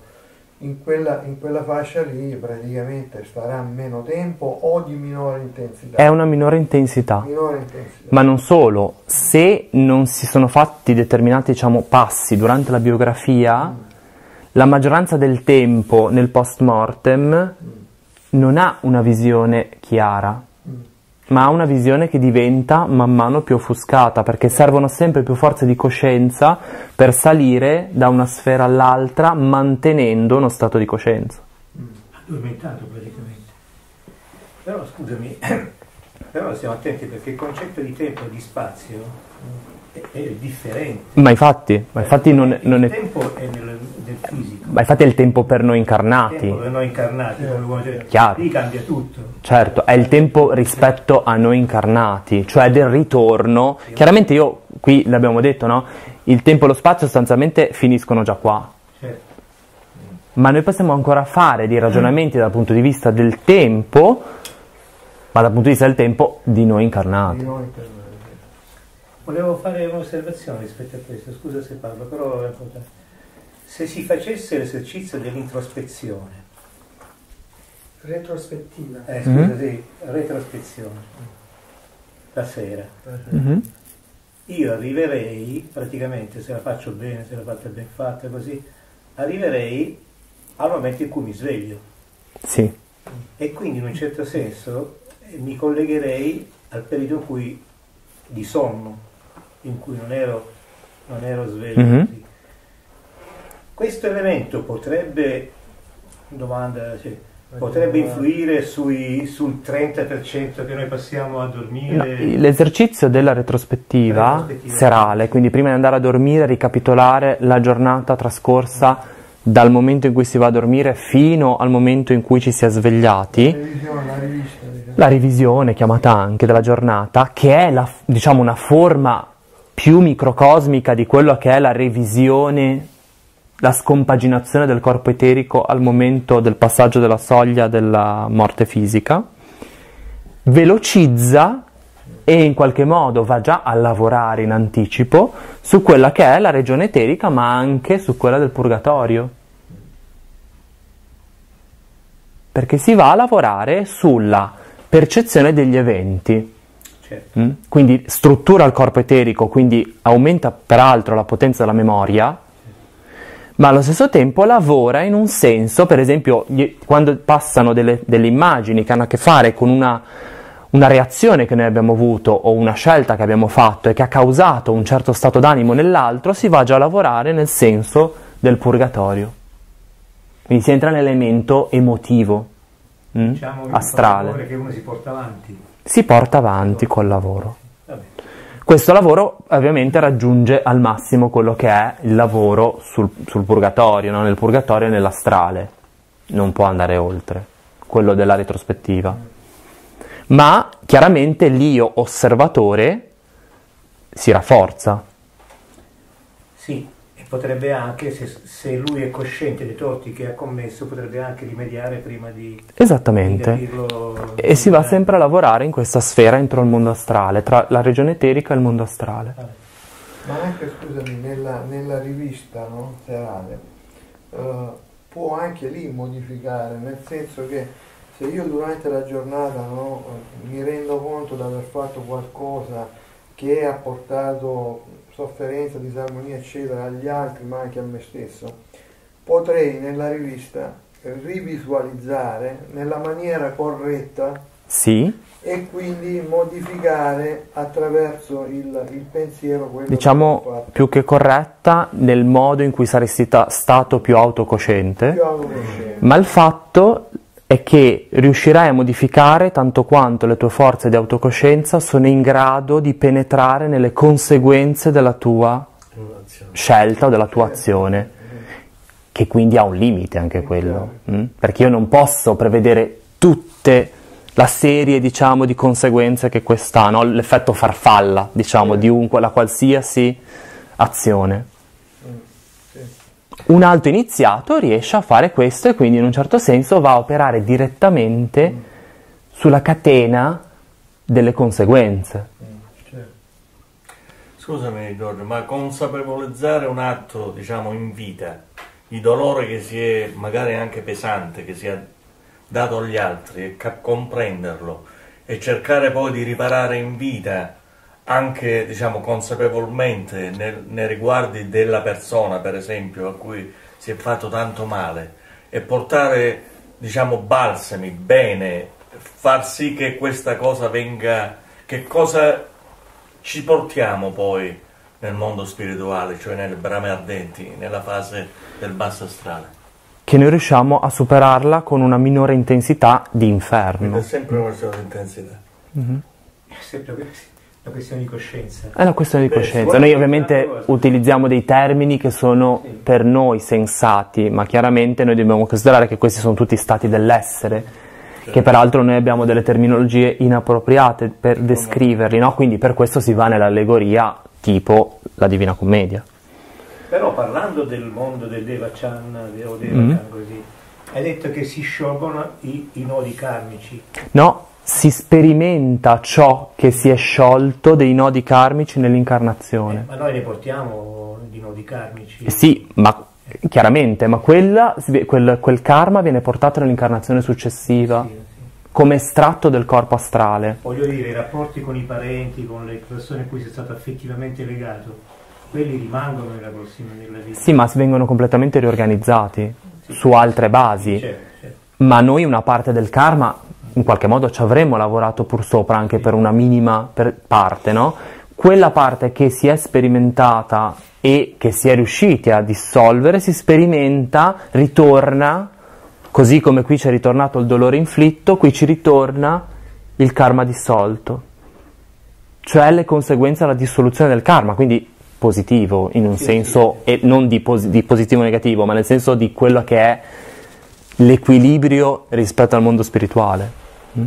in quella, in quella, fascia lì praticamente starà meno tempo o di minore intensità. È una minore intensità. minore intensità. Ma non solo, se non si sono fatti determinati diciamo, passi durante la biografia, mm. la maggioranza del tempo nel post mortem mm. non ha una visione chiara ma ha una visione che diventa man mano più offuscata, perché servono sempre più forze di coscienza per salire da una sfera all'altra mantenendo uno stato di coscienza. Addormentato praticamente. Però scusami, però stiamo attenti perché il concetto di tempo e di spazio è, è differente. Ma infatti, ma infatti non, non è... Il tempo è nel, nel, fisico. Ma infatti è il tempo per noi incarnati. Il tempo per noi incarnati, eh. Chiaro. lì cambia tutto. Certo, è il tempo rispetto a noi incarnati, cioè del ritorno. Chiaramente io, qui l'abbiamo detto, no? Il tempo e lo spazio sostanzialmente finiscono già qua. Certo. Ma noi possiamo ancora fare dei ragionamenti dal punto di vista del tempo, ma dal punto di vista del tempo di noi incarnati. Di noi incarnati. Volevo fare un'osservazione rispetto a questo, scusa se parlo, però. Se si facesse l'esercizio dell'introspezione, retrospettiva, eh, scusa, mm-hmm. sì, retrospezione, la sera, mm-hmm. io arriverei, praticamente se la faccio bene, se la faccio ben fatta così, arriverei al momento in cui mi sveglio. Sì. E quindi in un certo senso mi collegherei al periodo in cui di sonno in cui non ero, non ero sveglio. Mm-hmm. Questo elemento potrebbe, domanda, cioè, potrebbe influire sui, sul 30% che noi passiamo a dormire? No, l'esercizio della retrospettiva, retrospettiva, serale, quindi prima di andare a dormire ricapitolare la giornata trascorsa dal momento in cui si va a dormire fino al momento in cui ci si è svegliati. La revisione, la rivista, la revisione chiamata anche della giornata, che è la, diciamo, una forma più microcosmica di quello che è la revisione, la scompaginazione del corpo eterico al momento del passaggio della soglia della morte fisica, velocizza e in qualche modo va già a lavorare in anticipo su quella che è la regione eterica, ma anche su quella del purgatorio. Perché si va a lavorare sulla percezione degli eventi. Certo. Mm? Quindi struttura il corpo eterico, quindi aumenta peraltro la potenza della memoria, ma allo stesso tempo lavora in un senso, per esempio, gli- quando passano delle, delle immagini che hanno a che fare con una, una reazione che noi abbiamo avuto o una scelta che abbiamo fatto e che ha causato un certo stato d'animo nell'altro, si va già a lavorare nel senso del purgatorio. Quindi si entra nell'elemento emotivo, mm? Diciamo il astrale. che uno si porta avanti. Si porta avanti col lavoro. Questo lavoro ovviamente raggiunge al massimo quello che è il lavoro sul, sul purgatorio, no? nel purgatorio e nell'astrale, non può andare oltre, quello della retrospettiva. Ma chiaramente l'io osservatore si rafforza. Sì, potrebbe anche, se, se lui è cosciente dei torti che ha commesso, potrebbe anche rimediare prima di, di Esattamente. capirlo. E si va sempre a lavorare in questa sfera entro il mondo astrale, tra la regione eterica e il mondo astrale. Ma anche, scusami, nella, nella rivista no, serale eh, può anche lì modificare, nel senso che se io durante la giornata no, mi rendo conto di aver fatto qualcosa che ha portato sofferenza, disarmonia, eccetera, agli altri, ma anche a me stesso, potrei nella rivista rivisualizzare nella maniera corretta Sì, e quindi modificare attraverso il, il pensiero quello che diciamo fatto. più che corretta nel modo in cui saresti ta- stato più autocosciente. più autocosciente. Ma il fatto è che riuscirai a modificare tanto quanto le tue forze di autocoscienza sono in grado di penetrare nelle conseguenze della tua scelta o della tua azione, che quindi ha un limite anche quello, mm? perché io non posso prevedere tutte la serie diciamo di conseguenze che questa, no? l'effetto farfalla diciamo di un, la qualsiasi azione. Un alto iniziato riesce a fare questo e quindi in un certo senso va a operare direttamente sulla catena delle conseguenze. Scusami Giorgio, ma consapevolizzare un atto, diciamo, in vita, di dolore che si è magari anche pesante, che si è dato agli altri, e comprenderlo e cercare poi di riparare in vita anche, diciamo, consapevolmente nel- nei riguardi della persona, per esempio, a cui si è fatto tanto male e portare, diciamo, balsami, bene, far sì che questa cosa venga, che cosa ci portiamo poi nel mondo spirituale, cioè nelle brame ardenti, nella fase del basso astrale. Che noi riusciamo a superarla con una minore intensità di Quindi inferno. è sempre una questione di intensità. È sempre que- una questione di coscienza. È una questione di Beh, coscienza. Noi ovviamente utilizziamo dei termini che sono Sì. per noi sensati, ma chiaramente noi dobbiamo considerare che questi sono tutti stati dell'essere, che peraltro noi abbiamo delle terminologie inappropriate per descriverli, no? quindi per questo si va nell'allegoria tipo la Divina Commedia. Però parlando del mondo del Deva Chan o Deva Mm. Così, hai detto che si sciolgono i, i nodi karmici. No, si sperimenta ciò che si è sciolto dei nodi karmici nell'incarnazione. Ma noi ne portiamo di nodi karmici. Eh Sì, ma chiaramente, ma quella, quel, quel karma viene portato nell'incarnazione successiva Sì, sì. come estratto del corpo astrale. Voglio dire, i rapporti con i parenti, con le persone a cui sei stato affettivamente legato, quelli rimangono nella prossima nella vita. Sì, ma vengono completamente riorganizzati su altre basi. Certo, certo. Ma noi una parte del karma in qualche modo ci avremmo lavorato pur sopra anche per una minima per- parte, no? Quella parte che si è sperimentata e che si è riusciti a dissolvere si sperimenta, ritorna, così come qui ci è ritornato il dolore inflitto, qui ci ritorna il karma dissolto, cioè le conseguenze della dissoluzione del karma, quindi positivo in un Sì, senso, e non di, posi- di positivo o negativo, ma nel senso di quello che è l'equilibrio rispetto al mondo spirituale. Mm?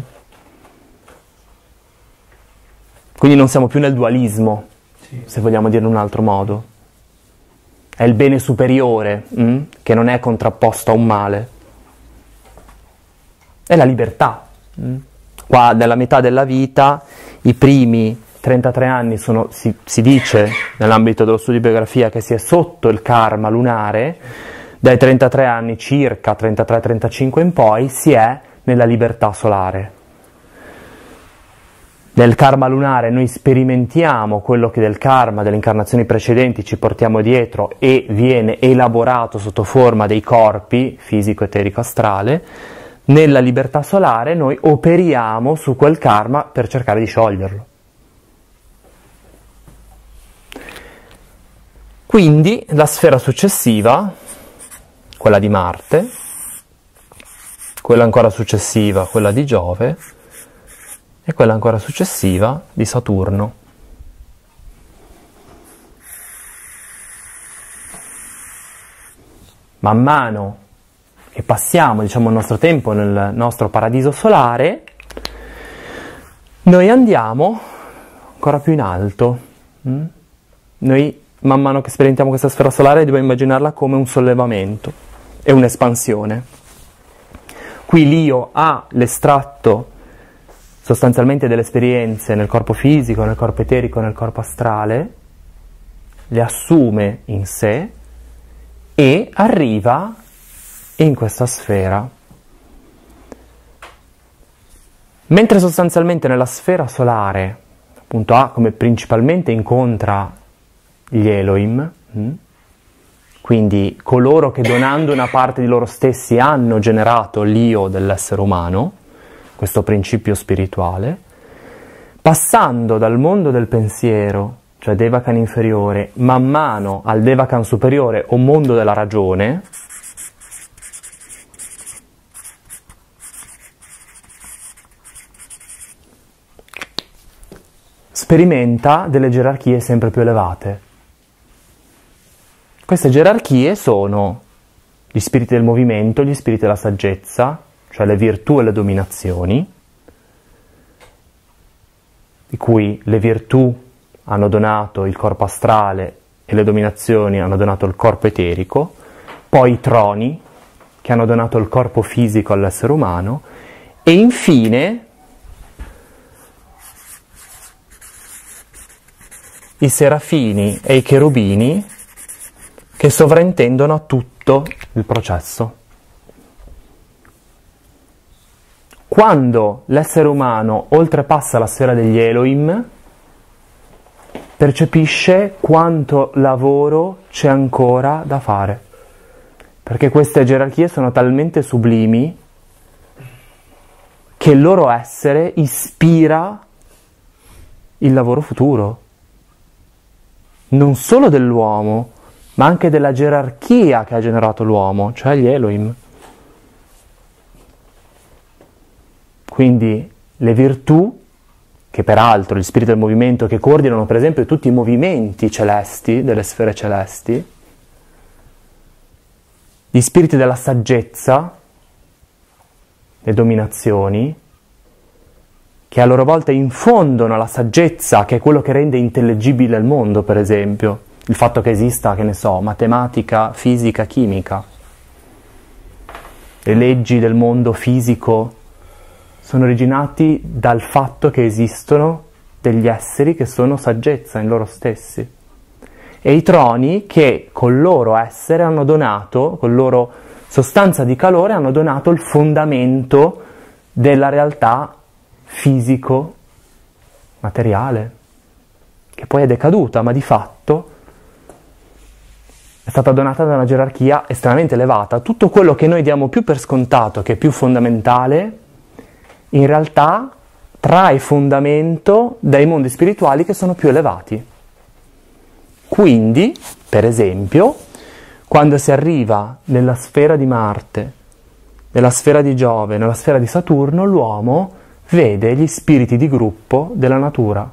Quindi non siamo più nel dualismo, Sì. se vogliamo dirlo in un altro modo. È il bene superiore mm? che non è contrapposto a un male. È la libertà. mm? Qua nella metà della vita i primi 33 anni sono, si, si, dice nell'ambito dello studio di biografia che si è sotto il karma lunare, dai 33 anni circa, 33-35 in poi, si è nella libertà solare. Nel karma lunare noi sperimentiamo quello che del karma delle incarnazioni precedenti ci portiamo dietro e viene elaborato sotto forma dei corpi fisico, eterico, astrale. Nella libertà solare noi operiamo su quel karma per cercare di scioglierlo. Quindi la sfera successiva, quella di Marte, quella ancora successiva, quella di Giove, e quella ancora successiva di Saturno. Man mano che passiamo diciamo, il nostro tempo nel nostro paradiso solare, noi andiamo ancora più in alto. Mm? Noi man mano che sperimentiamo questa sfera solare dobbiamo immaginarla come un sollevamento e un'espansione. Qui l'io ha l'estratto sostanzialmente delle esperienze nel corpo fisico, nel corpo eterico, nel corpo astrale, le assume in sé e arriva in questa sfera. Mentre sostanzialmente nella sfera solare, appunto A come principalmente incontra gli Elohim, hm? Quindi coloro che donando una parte di loro stessi hanno generato l'io dell'essere umano, questo principio spirituale, passando dal mondo del pensiero, cioè Devakan inferiore, man mano al Devakan superiore o mondo della ragione, sperimenta delle gerarchie sempre più elevate. Queste gerarchie sono gli spiriti del movimento, gli spiriti della saggezza, cioè le virtù e le dominazioni, di cui le virtù hanno donato il corpo astrale e le dominazioni hanno donato il corpo eterico, poi i troni che hanno donato il corpo fisico all'essere umano e infine i serafini e i cherubini che sovraintendono a tutto il processo. Quando l'essere umano oltrepassa la sfera degli Elohim, percepisce quanto lavoro c'è ancora da fare, perché queste gerarchie sono talmente sublimi che il loro essere ispira il lavoro futuro, non solo dell'uomo, ma anche della gerarchia che ha generato l'uomo, cioè gli Elohim. Quindi le virtù, che peraltro gli spiriti del movimento che coordinano per esempio tutti i movimenti celesti, delle sfere celesti, gli spiriti della saggezza, le dominazioni, che a loro volta infondono la saggezza, che è quello che rende intellegibile il mondo, per esempio il fatto che esista, che ne so, matematica, fisica, chimica. Le leggi del mondo fisico sono originati dal fatto che esistono degli esseri che sono saggezza in loro stessi. E i troni che col loro essere hanno donato, con loro sostanza di calore, hanno donato il fondamento della realtà fisico-materiale, che poi è decaduta, ma di fatto è stata donata da una gerarchia estremamente elevata. Tutto quello che noi diamo più per scontato, che è più fondamentale, in realtà trae fondamento dai mondi spirituali che sono più elevati. Quindi, per esempio, quando si arriva nella sfera di Marte, nella sfera di Giove, nella sfera di Saturno, l'uomo vede gli spiriti di gruppo della natura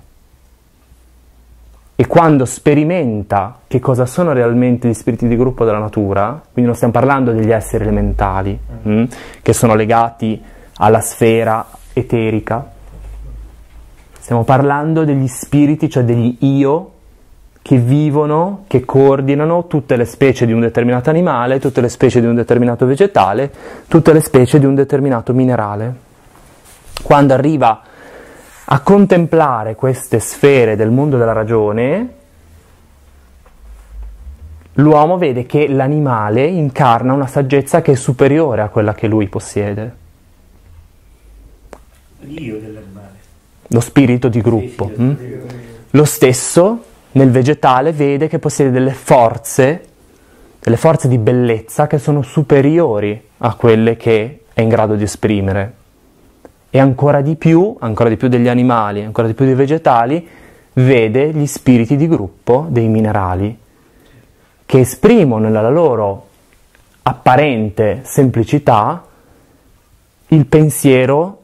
e quando sperimenta che cosa sono realmente gli spiriti di gruppo della natura, quindi non stiamo parlando degli esseri elementali mh, mm, che sono legati alla sfera eterica, stiamo parlando degli spiriti, cioè degli io che vivono, che coordinano tutte le specie di un determinato animale, tutte le specie di un determinato vegetale, tutte le specie di un determinato minerale. Quando arriva a contemplare queste sfere del mondo della ragione, l'uomo vede che l'animale incarna una saggezza che è superiore a quella che lui possiede. L'io dell'animale. Lo spirito di gruppo. Sì, sì, mm? sì. Lo stesso nel vegetale vede che possiede delle forze, delle forze di bellezza che sono superiori a quelle che è in grado di esprimere. E ancora di più, ancora di più degli animali, ancora di più dei vegetali, vede gli spiriti di gruppo dei minerali che esprimono nella loro apparente semplicità il pensiero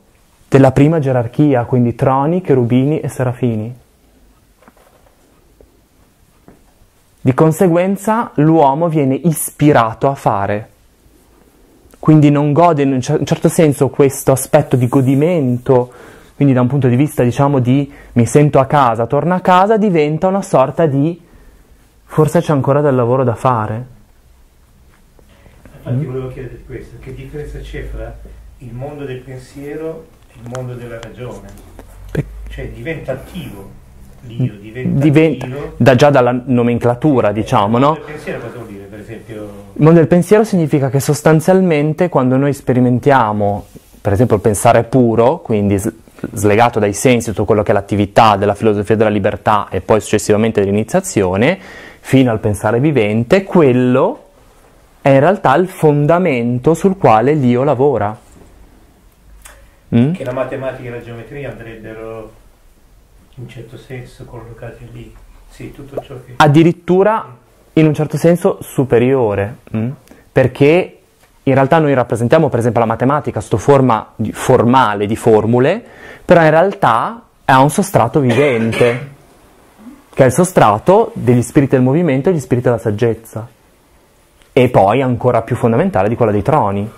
della prima gerarchia, quindi troni, cherubini e serafini. Di conseguenza l'uomo viene ispirato a fare, quindi non gode in un certo senso questo aspetto di godimento, quindi da un punto di vista diciamo di mi sento a casa, torno a casa, diventa una sorta di forse c'è ancora del lavoro da fare. Infatti volevo chiedere questo, che differenza c'è fra il mondo del pensiero e il mondo della ragione? Cioè diventa attivo, l'io diventa, da già dalla nomenclatura, diciamo, Il no? del pensiero cosa vuol dire? Per esempio, Il mondo del pensiero significa che sostanzialmente quando noi sperimentiamo, per esempio, il pensare puro, quindi slegato dai sensi, tutto quello che è l'attività della filosofia della libertà e poi successivamente dell'iniziazione, fino al pensare vivente, quello è in realtà il fondamento sul quale l'io lavora. Mm? che la matematica e la geometria andrebbero in certo senso collocati lì. Sì, tutto ciò che... addirittura in un certo senso superiore, mm? perché in realtà noi rappresentiamo per esempio la matematica sotto forma di- formale di formule, però in realtà ha un sostrato vivente, che è il sostrato degli spiriti del movimento e gli spiriti della saggezza, e poi ancora più fondamentale di quella dei troni.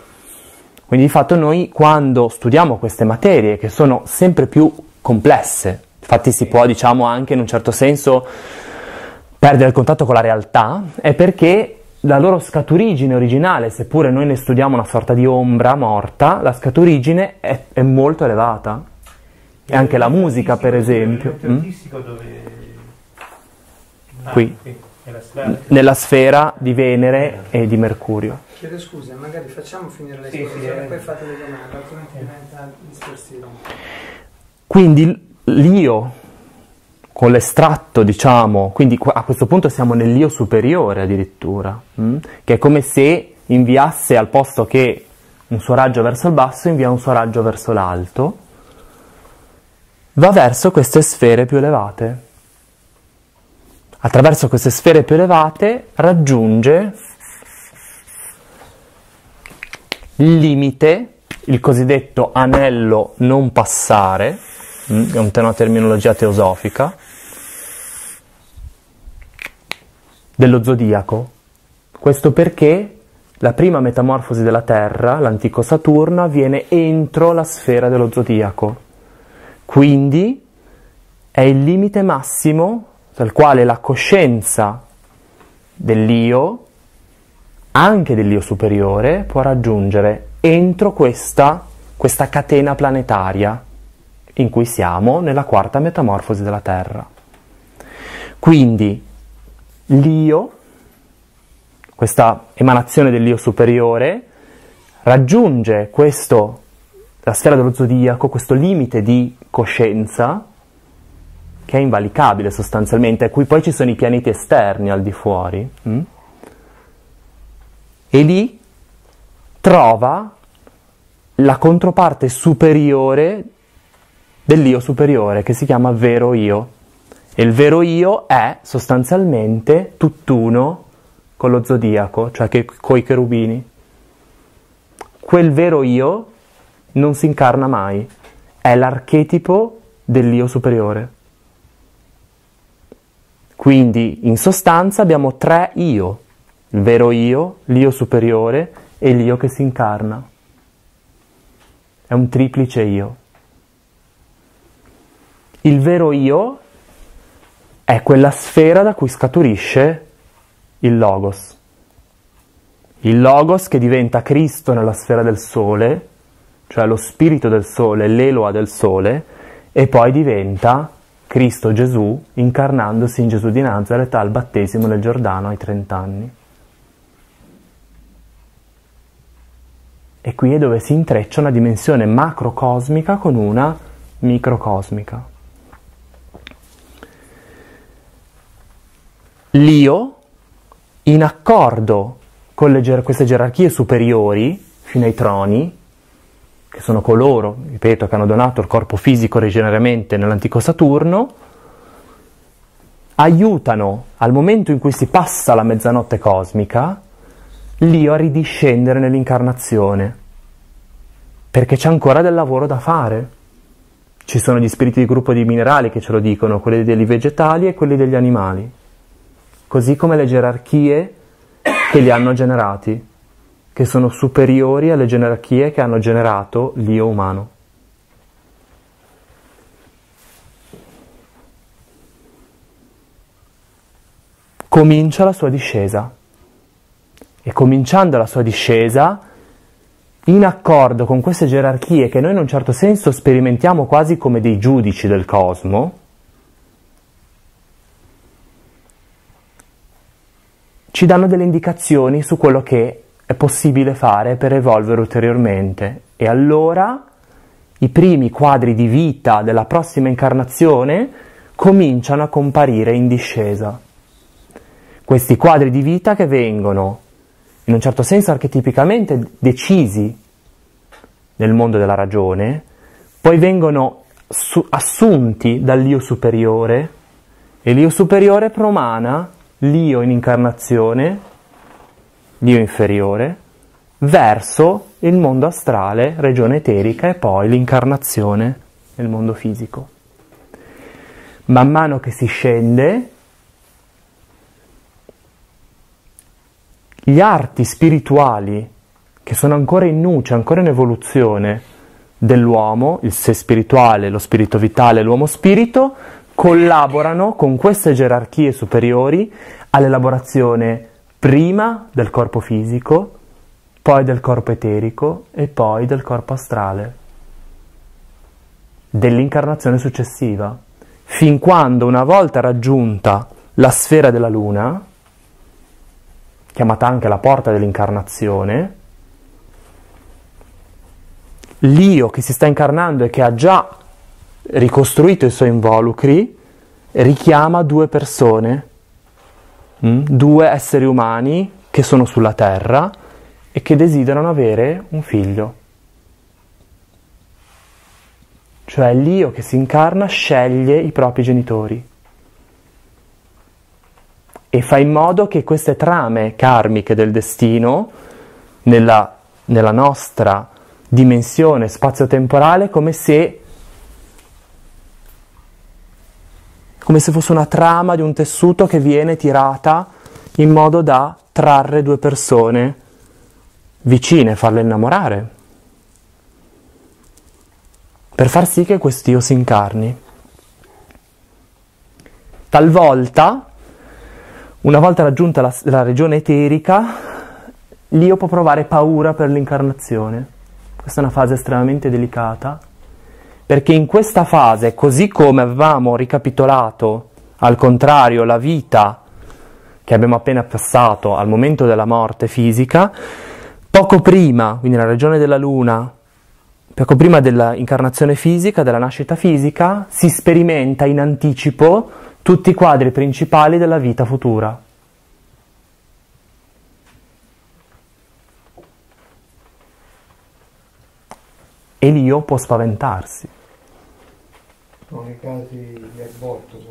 Quindi di fatto noi quando studiamo queste materie che sono sempre più complesse, infatti si può diciamo anche in un certo senso perdere il contatto con la realtà, è perché la loro scaturigine originale, seppure noi ne studiamo una sorta di ombra morta, la scaturigine è, è molto elevata. E anche la musica, per esempio. Il mm? artistico dove... Ah, Qui. nella strada. Nella sfera di Venere e di Mercurio. Chiedo scusa, magari facciamo finire Sì, l'esposizione sì, e eh. poi fate le domande, altrimenti diventa dispersivo. Quindi l'io, con l'estratto, diciamo, quindi a questo punto siamo nell'io superiore addirittura, mm? che è come se inviasse al posto che un suo raggio verso il basso, invia un suo raggio verso l'alto, va verso queste sfere più elevate. Attraverso queste sfere più elevate raggiunge il limite, il cosiddetto anello non passare, è un- una terminologia teosofica, dello zodiaco. Questo perché la prima metamorfosi della Terra, l'antico Saturno, avviene entro la sfera dello zodiaco. Quindi è il limite massimo dal quale la coscienza dell'io, anche dell'io superiore, può raggiungere entro questa, questa catena planetaria in cui siamo nella quarta metamorfosi della Terra. Quindi l'io, questa emanazione dell'io superiore, raggiunge questo, la sfera dello zodiaco, questo limite di coscienza che è invalicabile sostanzialmente, a cui poi ci sono i pianeti esterni al di fuori. mm? E lì trova la controparte superiore dell'io superiore, che si chiama vero io. E il vero io è sostanzialmente tutt'uno con lo zodiaco, cioè che, coi cherubini. Quel vero io non si incarna mai, è l'archetipo dell'io superiore. Quindi in sostanza abbiamo tre io, il vero io, l'io superiore e l'io che si incarna. È un triplice io. Il vero io è quella sfera da cui scaturisce il logos. Il logos che diventa Cristo nella sfera del sole, cioè lo spirito del sole, l'eloa del sole, e poi diventa Cristo Gesù incarnandosi in Gesù di Nazareth al battesimo nel Giordano ai 30 anni. E qui è dove si intreccia una dimensione macrocosmica con una microcosmica. L'io, in accordo con ger- queste gerarchie superiori, fino ai troni, che sono coloro, ripeto, che hanno donato il corpo fisico originariamente nell'antico Saturno, aiutano al momento in cui si passa la mezzanotte cosmica l'io a ridiscendere nell'incarnazione, perché c'è ancora del lavoro da fare. Ci sono gli spiriti di gruppo di minerali che ce lo dicono, quelli degli vegetali e quelli degli animali, così come le gerarchie che li hanno generati, che sono superiori alle gerarchie che hanno generato l'io umano. Comincia la sua discesa e cominciando la sua discesa, in accordo con queste gerarchie che noi in un certo senso sperimentiamo quasi come dei giudici del cosmo, ci danno delle indicazioni su quello che è possibile fare per evolvere ulteriormente. E allora i primi quadri di vita della prossima incarnazione cominciano a comparire in discesa. Questi quadri di vita che vengono in un certo senso archetipicamente decisi nel mondo della ragione, poi vengono su- assunti dall'io superiore e l'io superiore promana l'io in incarnazione, l'io inferiore, verso il mondo astrale, regione eterica e poi l'incarnazione nel mondo fisico. Man mano che si scende, gli arti spirituali che sono ancora in nuce, ancora in evoluzione dell'uomo, il sé spirituale, lo spirito vitale, l'uomo spirito, collaborano con queste gerarchie superiori all'elaborazione prima del corpo fisico, poi del corpo eterico e poi del corpo astrale, dell'incarnazione successiva, fin quando una volta raggiunta la sfera della luna, chiamata anche la porta dell'incarnazione, l'io che si sta incarnando e che ha già ricostruito i suoi involucri richiama due persone, mm? due esseri umani che sono sulla terra e che desiderano avere un figlio. Cioè l'io che si incarna sceglie i propri genitori e fa in modo che queste trame karmiche del destino, nella, nella nostra dimensione spazio-temporale, come se, come se fosse una trama di un tessuto che viene tirata in modo da trarre due persone vicine, farle innamorare, per far sì che quest'io si incarni. Talvolta una volta raggiunta la, la regione eterica, l'io può provare paura per l'incarnazione. Questa è una fase estremamente delicata, perché in questa fase, così come avevamo ricapitolato al contrario la vita che abbiamo appena passato al momento della morte fisica, poco prima, quindi nella regione della luna, poco prima dell'incarnazione fisica, della nascita fisica, si sperimenta in anticipo tutti i quadri principali della vita futura. E l'io può spaventarsi. Sono i casi di aborto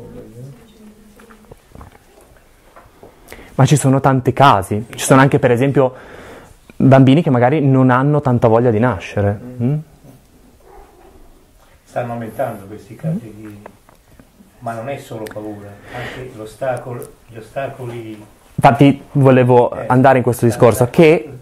Ma ci sono tanti casi, ci sono anche per esempio bambini che magari non hanno tanta voglia di nascere. Mm? Stanno aumentando questi casi di ma non è solo paura, anche gli ostacoli. Infatti volevo eh, andare in questo discorso che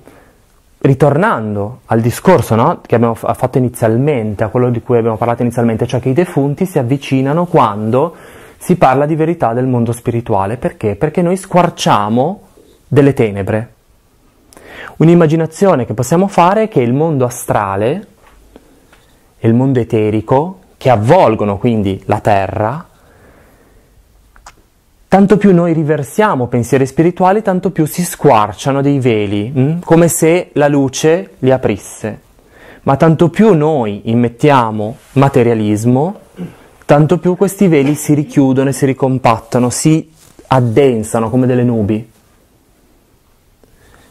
ritornando al discorso no, che abbiamo fatto inizialmente, a quello di cui abbiamo parlato inizialmente, cioè che i defunti si avvicinano quando si parla di verità del mondo spirituale. Perché? Perché noi squarciamo delle tenebre. Un'immaginazione che possiamo fare è che il mondo astrale e il mondo eterico che avvolgono quindi la terra, tanto più noi riversiamo pensieri spirituali, tanto più si squarciano dei veli, hm? come se la luce li aprisse. Ma tanto più noi immettiamo materialismo, tanto più questi veli si richiudono e si ricompattano, si addensano come delle nubi.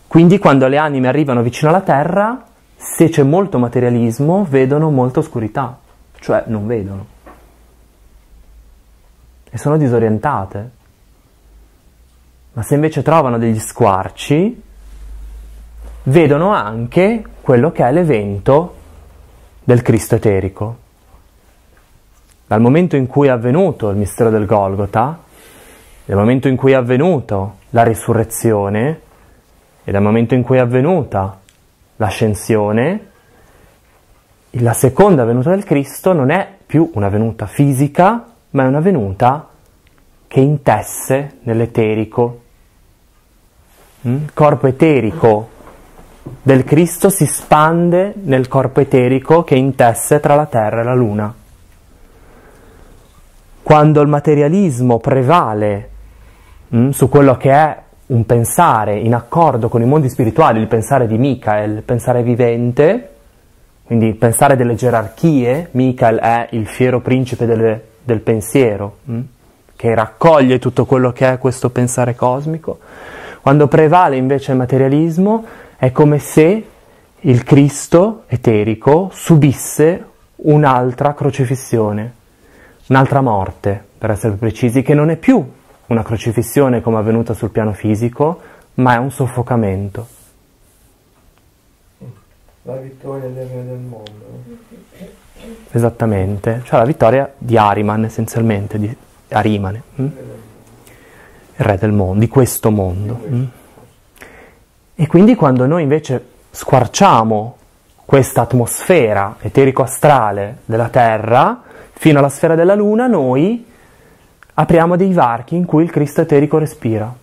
Quindi quando le anime arrivano vicino alla Terra, se c'è molto materialismo, vedono molta oscurità, cioè non vedono. E sono disorientate. Ma se invece trovano degli squarci, vedono anche quello che è l'evento del Cristo eterico. Dal momento in cui è avvenuto il mistero del Golgota, dal momento in cui è avvenuto la risurrezione e dal momento in cui è avvenuta l'ascensione, la seconda venuta del Cristo non è più una venuta fisica, ma è una venuta che intesse nell'eterico? Corpo eterico del Cristo si spande nel corpo eterico che intesse tra la terra e la luna. Quando il materialismo prevale mh, mm, su quello che è un pensare in accordo con i mondi spirituali, il pensare di Michael, il pensare vivente, quindi il pensare delle gerarchie, Michael è il fiero principe delle, del pensiero, mh, mm, che raccoglie tutto quello che è questo pensare cosmico, quando prevale invece il materialismo è come se il Cristo eterico subisse un'altra crocifissione, un'altra morte, per essere precisi, che non è più una crocifissione come avvenuta sul piano fisico, ma è un soffocamento. La vittoria del re del mondo. Esattamente, cioè la vittoria di Ariman essenzialmente, di Arimane. Hm? Re del mondo, di questo mondo. Mm? E quindi quando noi invece squarciamo questa atmosfera eterico-astrale della Terra fino alla sfera della Luna, noi apriamo dei varchi in cui il Cristo eterico respira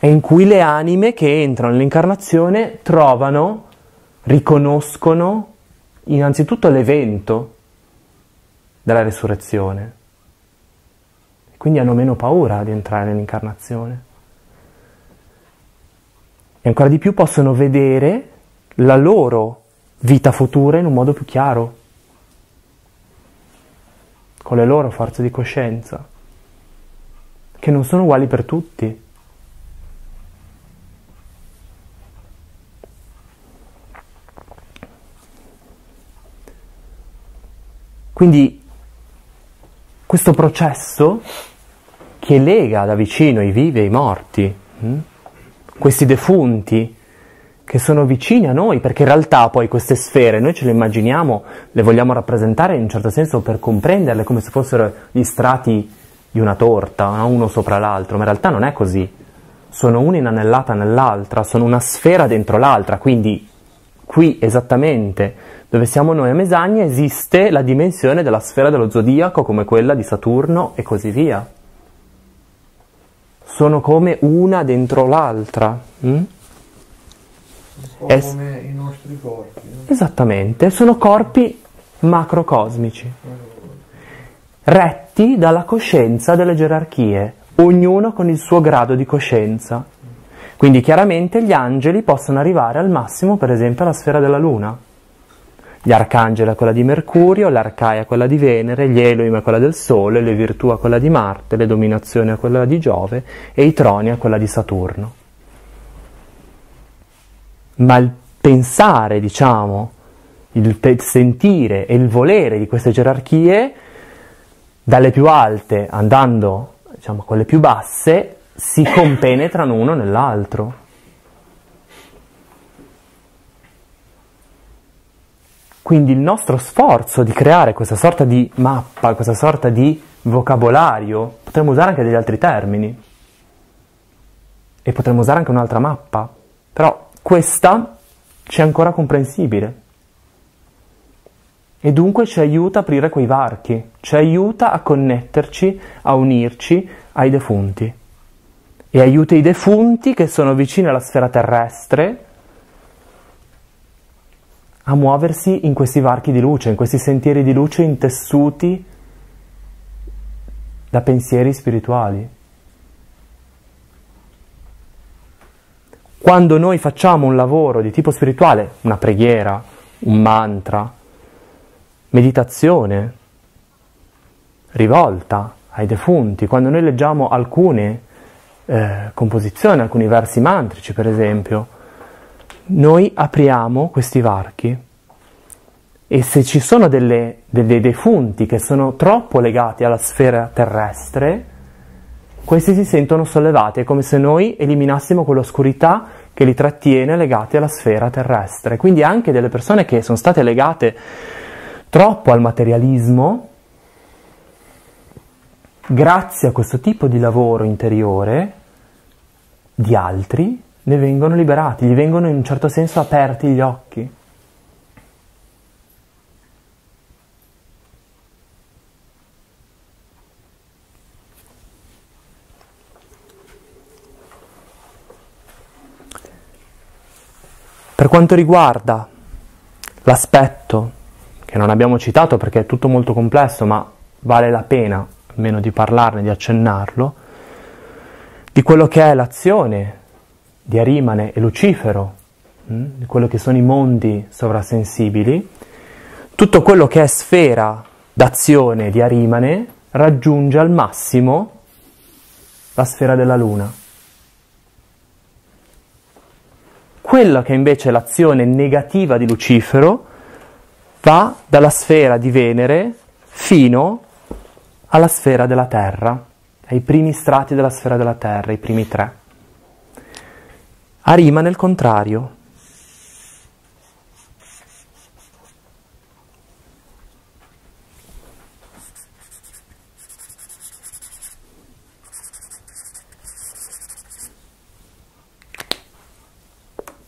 e in cui le anime che entrano nell'incarnazione trovano, riconoscono innanzitutto l'evento della resurrezione quindi hanno meno paura di entrare nell'incarnazione. E ancora di più possono vedere la loro vita futura in un modo più chiaro, con le loro forze di coscienza, che non sono uguali per tutti. Quindi questo processo che lega da vicino i vivi e i morti, hm? questi defunti che sono vicini a noi, perché in realtà poi queste sfere noi ce le immaginiamo, le vogliamo rappresentare in un certo senso per comprenderle come se fossero gli strati di una torta, no? uno sopra l'altro, ma in realtà non è così. Sono una inanellata nell'altra, sono una sfera dentro l'altra, quindi qui esattamente dove siamo noi a Mesagna esiste la dimensione della sfera dello zodiaco come quella di Saturno e così via. Sono come una dentro l'altra. Mm? Es- come i nostri corpi. No? Esattamente, sono corpi macrocosmici, retti dalla coscienza delle gerarchie, ognuno con il suo grado di coscienza. Quindi chiaramente gli angeli possono arrivare al massimo, per esempio, alla sfera della Luna. Gli arcangeli a quella di Mercurio, l'arcaia a quella di Venere, gli Elohim a quella del Sole, le virtù a quella di Marte, le dominazioni a quella di Giove e i troni a quella di Saturno. Ma il pensare, diciamo, il sentire e il volere di queste gerarchie, dalle più alte andando diciamo, a quelle più basse, si compenetrano uno nell'altro. Quindi il nostro sforzo di creare questa sorta di mappa, questa sorta di vocabolario, potremmo usare anche degli altri termini. E potremmo usare anche un'altra mappa, però questa ci è ancora comprensibile. E dunque ci aiuta a aprire quei varchi, ci aiuta a connetterci, a unirci ai defunti. E aiuta i defunti che sono vicini alla sfera terrestre a muoversi in questi varchi di luce, in questi sentieri di luce intessuti da pensieri spirituali. Quando noi facciamo un lavoro di tipo spirituale, una preghiera, un mantra, meditazione, rivolta ai defunti, quando noi leggiamo alcune eh, composizioni, alcuni versi mantrici per esempio, noi apriamo questi varchi e se ci sono delle, dei defunti che sono troppo legati alla sfera terrestre, questi si sentono sollevati, è come se noi eliminassimo quell'oscurità che li trattiene legati alla sfera terrestre. Quindi anche delle persone che sono state legate troppo al materialismo, grazie a questo tipo di lavoro interiore di altri, ne vengono liberati, gli vengono in un certo senso aperti gli occhi. Per quanto riguarda l'aspetto che non abbiamo citato perché è tutto molto complesso, ma vale la pena almeno di parlarne, di accennarlo, di quello che è l'azione di Arimane e Lucifero, hm, di quello che sono i mondi sovrasensibili, tutto quello che è sfera d'azione di Arimane raggiunge al massimo la sfera della Luna. Quella che invece è l'azione negativa di Lucifero va dalla sfera di Venere fino alla sfera della Terra, ai primi strati della sfera della Terra, i primi tre. A Rima nel contrario.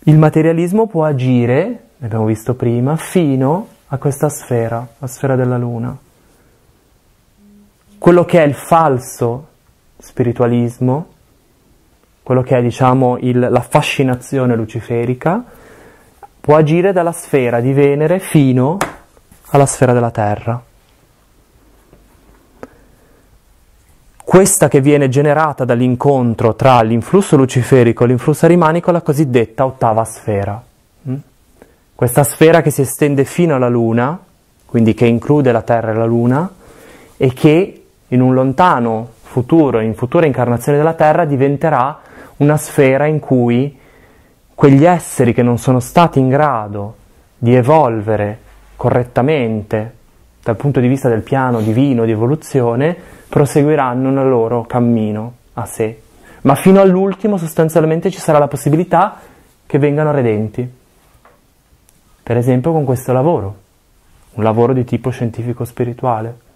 Il materialismo può agire, l'abbiamo visto prima, fino a questa sfera, la sfera della luna. Quello che è il falso spiritualismo, quello che è diciamo il, la fascinazione luciferica, può agire dalla sfera di Venere fino alla sfera della Terra. Questa che viene generata dall'incontro tra l'influsso luciferico e l'influsso arimanico è la cosiddetta ottava sfera. Mm? Questa sfera che si estende fino alla Luna, quindi che include la Terra e la Luna, e che in un lontano futuro, in future incarnazioni della Terra, diventerà una sfera in cui quegli esseri che non sono stati in grado di evolvere correttamente dal punto di vista del piano divino di evoluzione proseguiranno nel loro cammino a sé. Ma fino all'ultimo sostanzialmente ci sarà la possibilità che vengano redenti. Per esempio con questo lavoro, un lavoro di tipo scientifico-spirituale.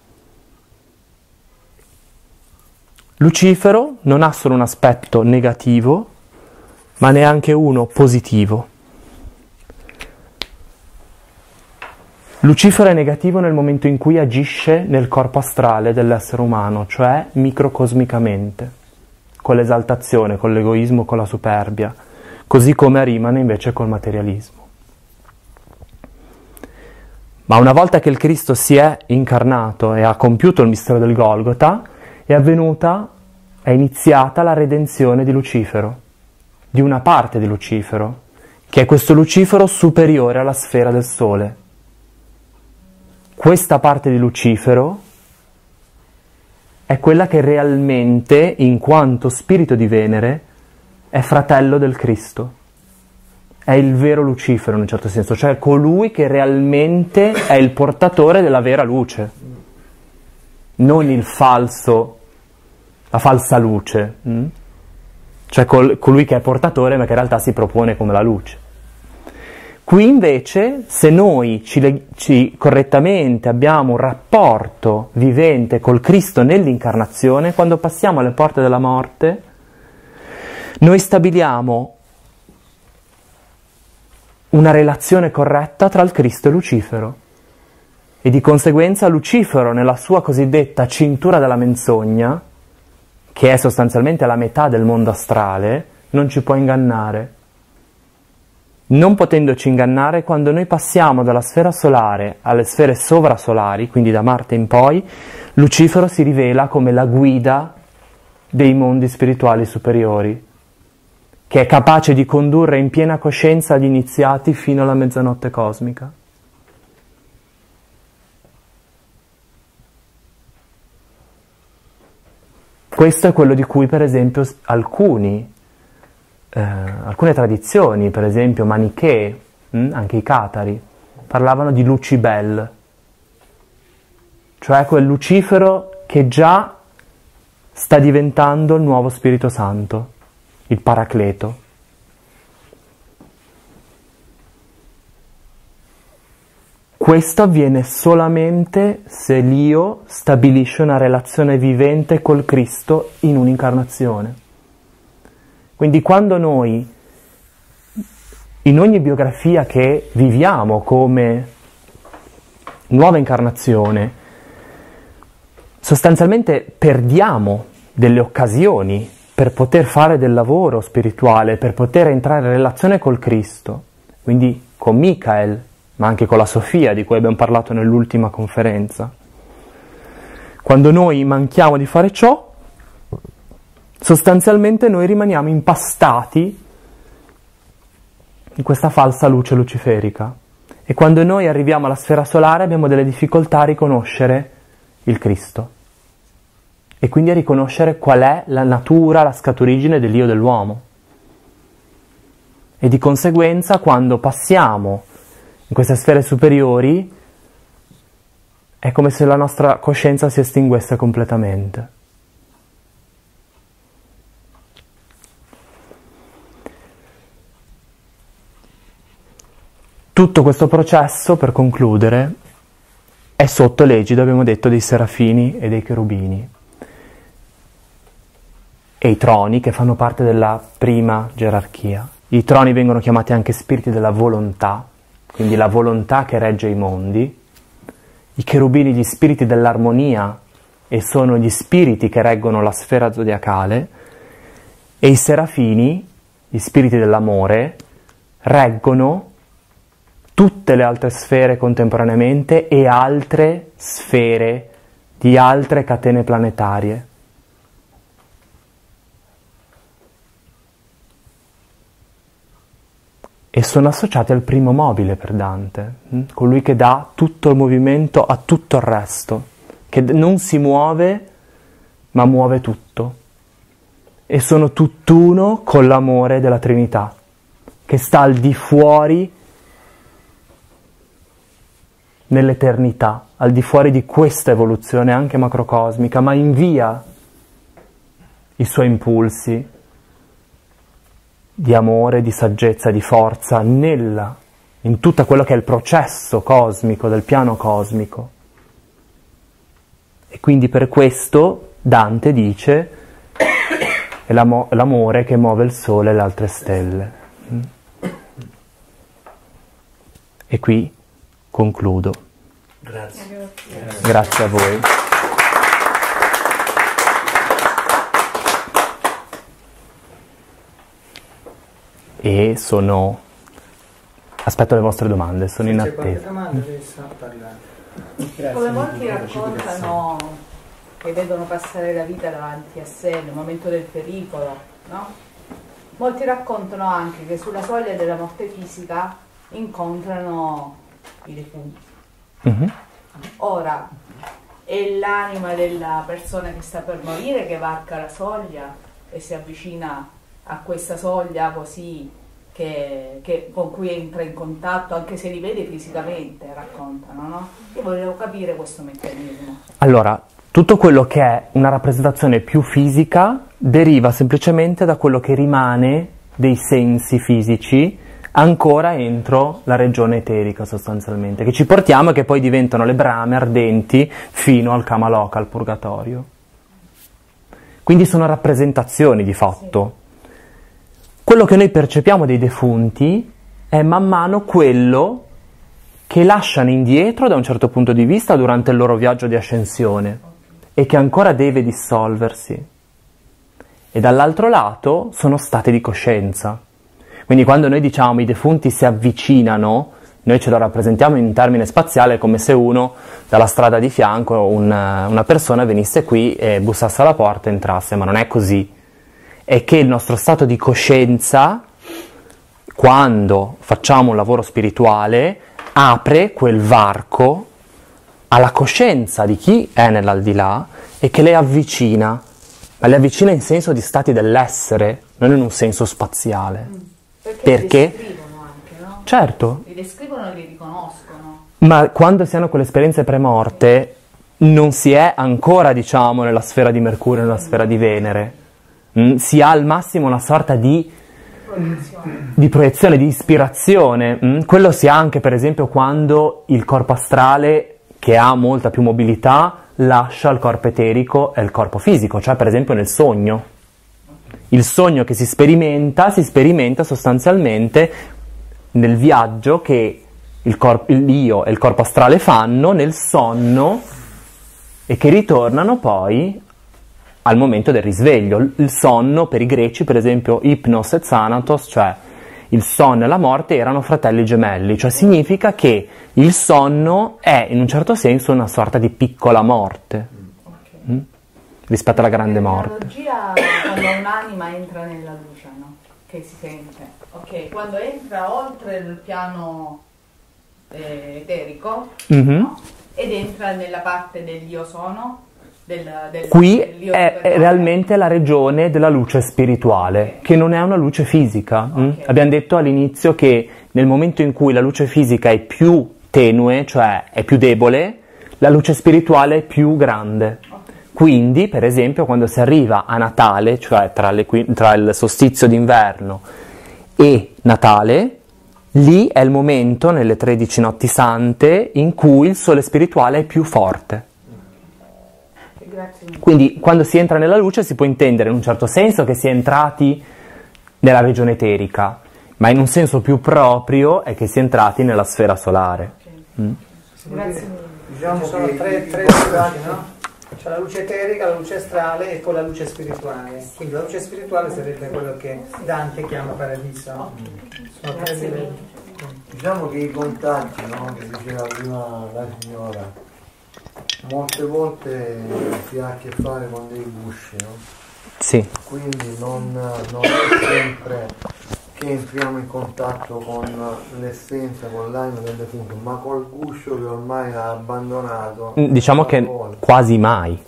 Lucifero non ha solo un aspetto negativo, ma neanche uno positivo. Lucifero è negativo nel momento in cui agisce nel corpo astrale dell'essere umano, cioè microcosmicamente, con l'esaltazione, con l'egoismo, con la superbia, così come Arimane invece col materialismo. Ma una volta che il Cristo si è incarnato e ha compiuto il mistero del Golgota, è avvenuta, è iniziata la redenzione di Lucifero, di una parte di Lucifero, che è questo Lucifero superiore alla sfera del Sole questa parte di Lucifero è quella che realmente, in quanto spirito di Venere, è fratello del Cristo. È il vero Lucifero in un certo senso, cioè colui che realmente è il portatore della vera luce, non il falso, la falsa luce, mm? cioè col, colui che è portatore ma che in realtà si propone come la luce. Qui invece, se noi ci, ci, correttamente abbiamo un rapporto vivente col Cristo nell'incarnazione, quando passiamo alle porte della morte, noi stabiliamo una relazione corretta tra il Cristo e Lucifero. E di conseguenza Lucifero, nella sua cosiddetta cintura della menzogna, che è sostanzialmente la metà del mondo astrale, non ci può ingannare non potendoci ingannare, quando noi passiamo dalla sfera solare alle sfere sovrasolari, quindi da Marte in poi, Lucifero si rivela come la guida dei mondi spirituali superiori, che è capace di condurre in piena coscienza gli iniziati fino alla mezzanotte cosmica. Questo è quello di cui per esempio alcuni eh, alcune tradizioni, per esempio manichee, mh, hm, anche i catari, parlavano di Lucibel, cioè quel Lucifero che già sta diventando il nuovo Spirito Santo, il Paracleto. Questo avviene solamente se l'io stabilisce una relazione vivente col Cristo in un'incarnazione. Quindi quando noi, in ogni biografia che viviamo come nuova incarnazione, sostanzialmente perdiamo delle occasioni per poter fare del lavoro spirituale, per poter entrare in relazione col Cristo, quindi con Michael, ma anche con la Sofia di cui abbiamo parlato nell'ultima conferenza. Quando noi manchiamo di fare ciò, sostanzialmente noi rimaniamo impastati in questa falsa luce luciferica. E quando noi arriviamo alla sfera solare abbiamo delle difficoltà a riconoscere il Cristo e quindi a riconoscere qual è la natura, la scaturigine dell'io dell'uomo. E di conseguenza quando passiamo in queste sfere superiori è come se la nostra coscienza si estinguesse completamente. Tutto questo processo, per concludere, è sotto l'egida, abbiamo detto, dei serafini e dei cherubini e i troni che fanno parte della prima gerarchia. I troni vengono chiamati anche spiriti della volontà, quindi la volontà che regge i mondi. I cherubini gli spiriti dell'armonia e sono gli spiriti che reggono la sfera zodiacale e i serafini, gli spiriti dell'amore, reggono tutte le altre sfere contemporaneamente e altre sfere di altre catene planetarie. E sono associati al primo mobile per Dante, hm? colui che dà tutto il movimento a tutto il resto, che non si muove ma muove tutto. E sono tutt'uno con l'amore della Trinità, che sta al di fuori nell'eternità, al di fuori di questa evoluzione anche macrocosmica, ma invia i suoi impulsi di amore, di saggezza, di forza nella, in tutto quello che è il processo cosmico, del piano cosmico. E quindi per questo Dante dice è l'amo- l'amore che muove il sole e le altre stelle. E qui concludo. Grazie. Grazie a voi. E sono... Aspetto le vostre domande, sono in attesa. Come molti raccontano che vedono passare la vita davanti a sé nel momento del pericolo, no? Molti raccontano anche che sulla soglia della morte fisica incontrano i defunti. Mm-hmm. Ora, è l'anima della persona che sta per morire che varca la soglia e si avvicina a questa soglia così che, che, con cui entra in contatto, anche se li vede fisicamente, raccontano, no? Io volevo capire questo meccanismo. Allora, tutto quello che è una rappresentazione più fisica deriva semplicemente da quello che rimane dei sensi fisici ancora entro la regione eterica sostanzialmente, che ci portiamo e che poi diventano le brame ardenti fino al Kamaloka, al purgatorio. Quindi sono rappresentazioni di fatto. Quello che noi percepiamo dei defunti è man mano quello che lasciano indietro da un certo punto di vista durante il loro viaggio di ascensione e che ancora deve dissolversi. E dall'altro lato sono stati di coscienza Quindi quando noi diciamo i defunti si avvicinano, noi ce lo rappresentiamo in termine spaziale come se uno dalla strada di fianco, un, una persona venisse qui e bussasse alla porta e entrasse, ma non è così. È che il nostro stato di coscienza, quando facciamo un lavoro spirituale, apre quel varco alla coscienza di chi è nell'aldilà e che le avvicina, ma le avvicina in senso di stati dell'essere, non in un senso spaziale. Perché, Perché? li descrivono anche, no? Certo, Li descrivono e li riconoscono. ma quando si hanno quelle esperienze premorte non si è ancora, diciamo, nella sfera di Mercurio, nella sfera di Venere. Mm, si ha al massimo una sorta di, di proiezione, di ispirazione. Mm, quello si ha anche, per esempio, quando il corpo astrale, che ha molta più mobilità, lascia il corpo eterico e il corpo fisico, cioè per esempio nel sogno. Il sogno che si sperimenta, si sperimenta sostanzialmente nel viaggio che il corpo, l'io e il corpo astrale fanno nel sonno e che ritornano poi al momento del risveglio. Il sonno per i greci, per esempio, Hypnos e Thanatos, cioè il sonno e la morte erano fratelli gemelli, cioè significa che il sonno è in un certo senso una sorta di piccola morte mm? rispetto alla grande morte. L'analogia quando un'anima entra nella luce, no? Che si sente. Ok, quando entra oltre il piano eh, eterico Mhm. no? ed entra nella parte dell'io sono, del, del, Qui è, realmente la regione della luce spirituale, che non è una luce fisica. mm? Ok. Abbiamo detto all'inizio che nel momento in cui la luce fisica è più tenue, cioè è più debole, la luce spirituale è più grande. Quindi, per esempio, quando si arriva a Natale, cioè tra, l'equi- tra il solstizio d'inverno e Natale, lì è il momento, nelle 13 notti sante, in cui il sole spirituale è più forte. Quindi quando si entra nella luce si può intendere in un certo senso che si è entrati nella regione eterica, ma in un senso più proprio è che si è entrati nella sfera solare. Mm. Grazie mille. Diciamo Ci sono che tre, tre luci, no? C'è la luce eterica, la luce astrale e poi la luce spirituale. Quindi la luce spirituale sarebbe quello che Dante chiama paradiso. no? Sono tre livelli. Diciamo che i contatti, no, che diceva prima la signora, molte volte si ha a che fare con dei gusci, no? Sì, quindi non, non è sempre che entriamo in contatto con l'essenza, con l'anima del defunto, ma col guscio che ormai ha abbandonato. Mm, diciamo che Vuole. quasi mai,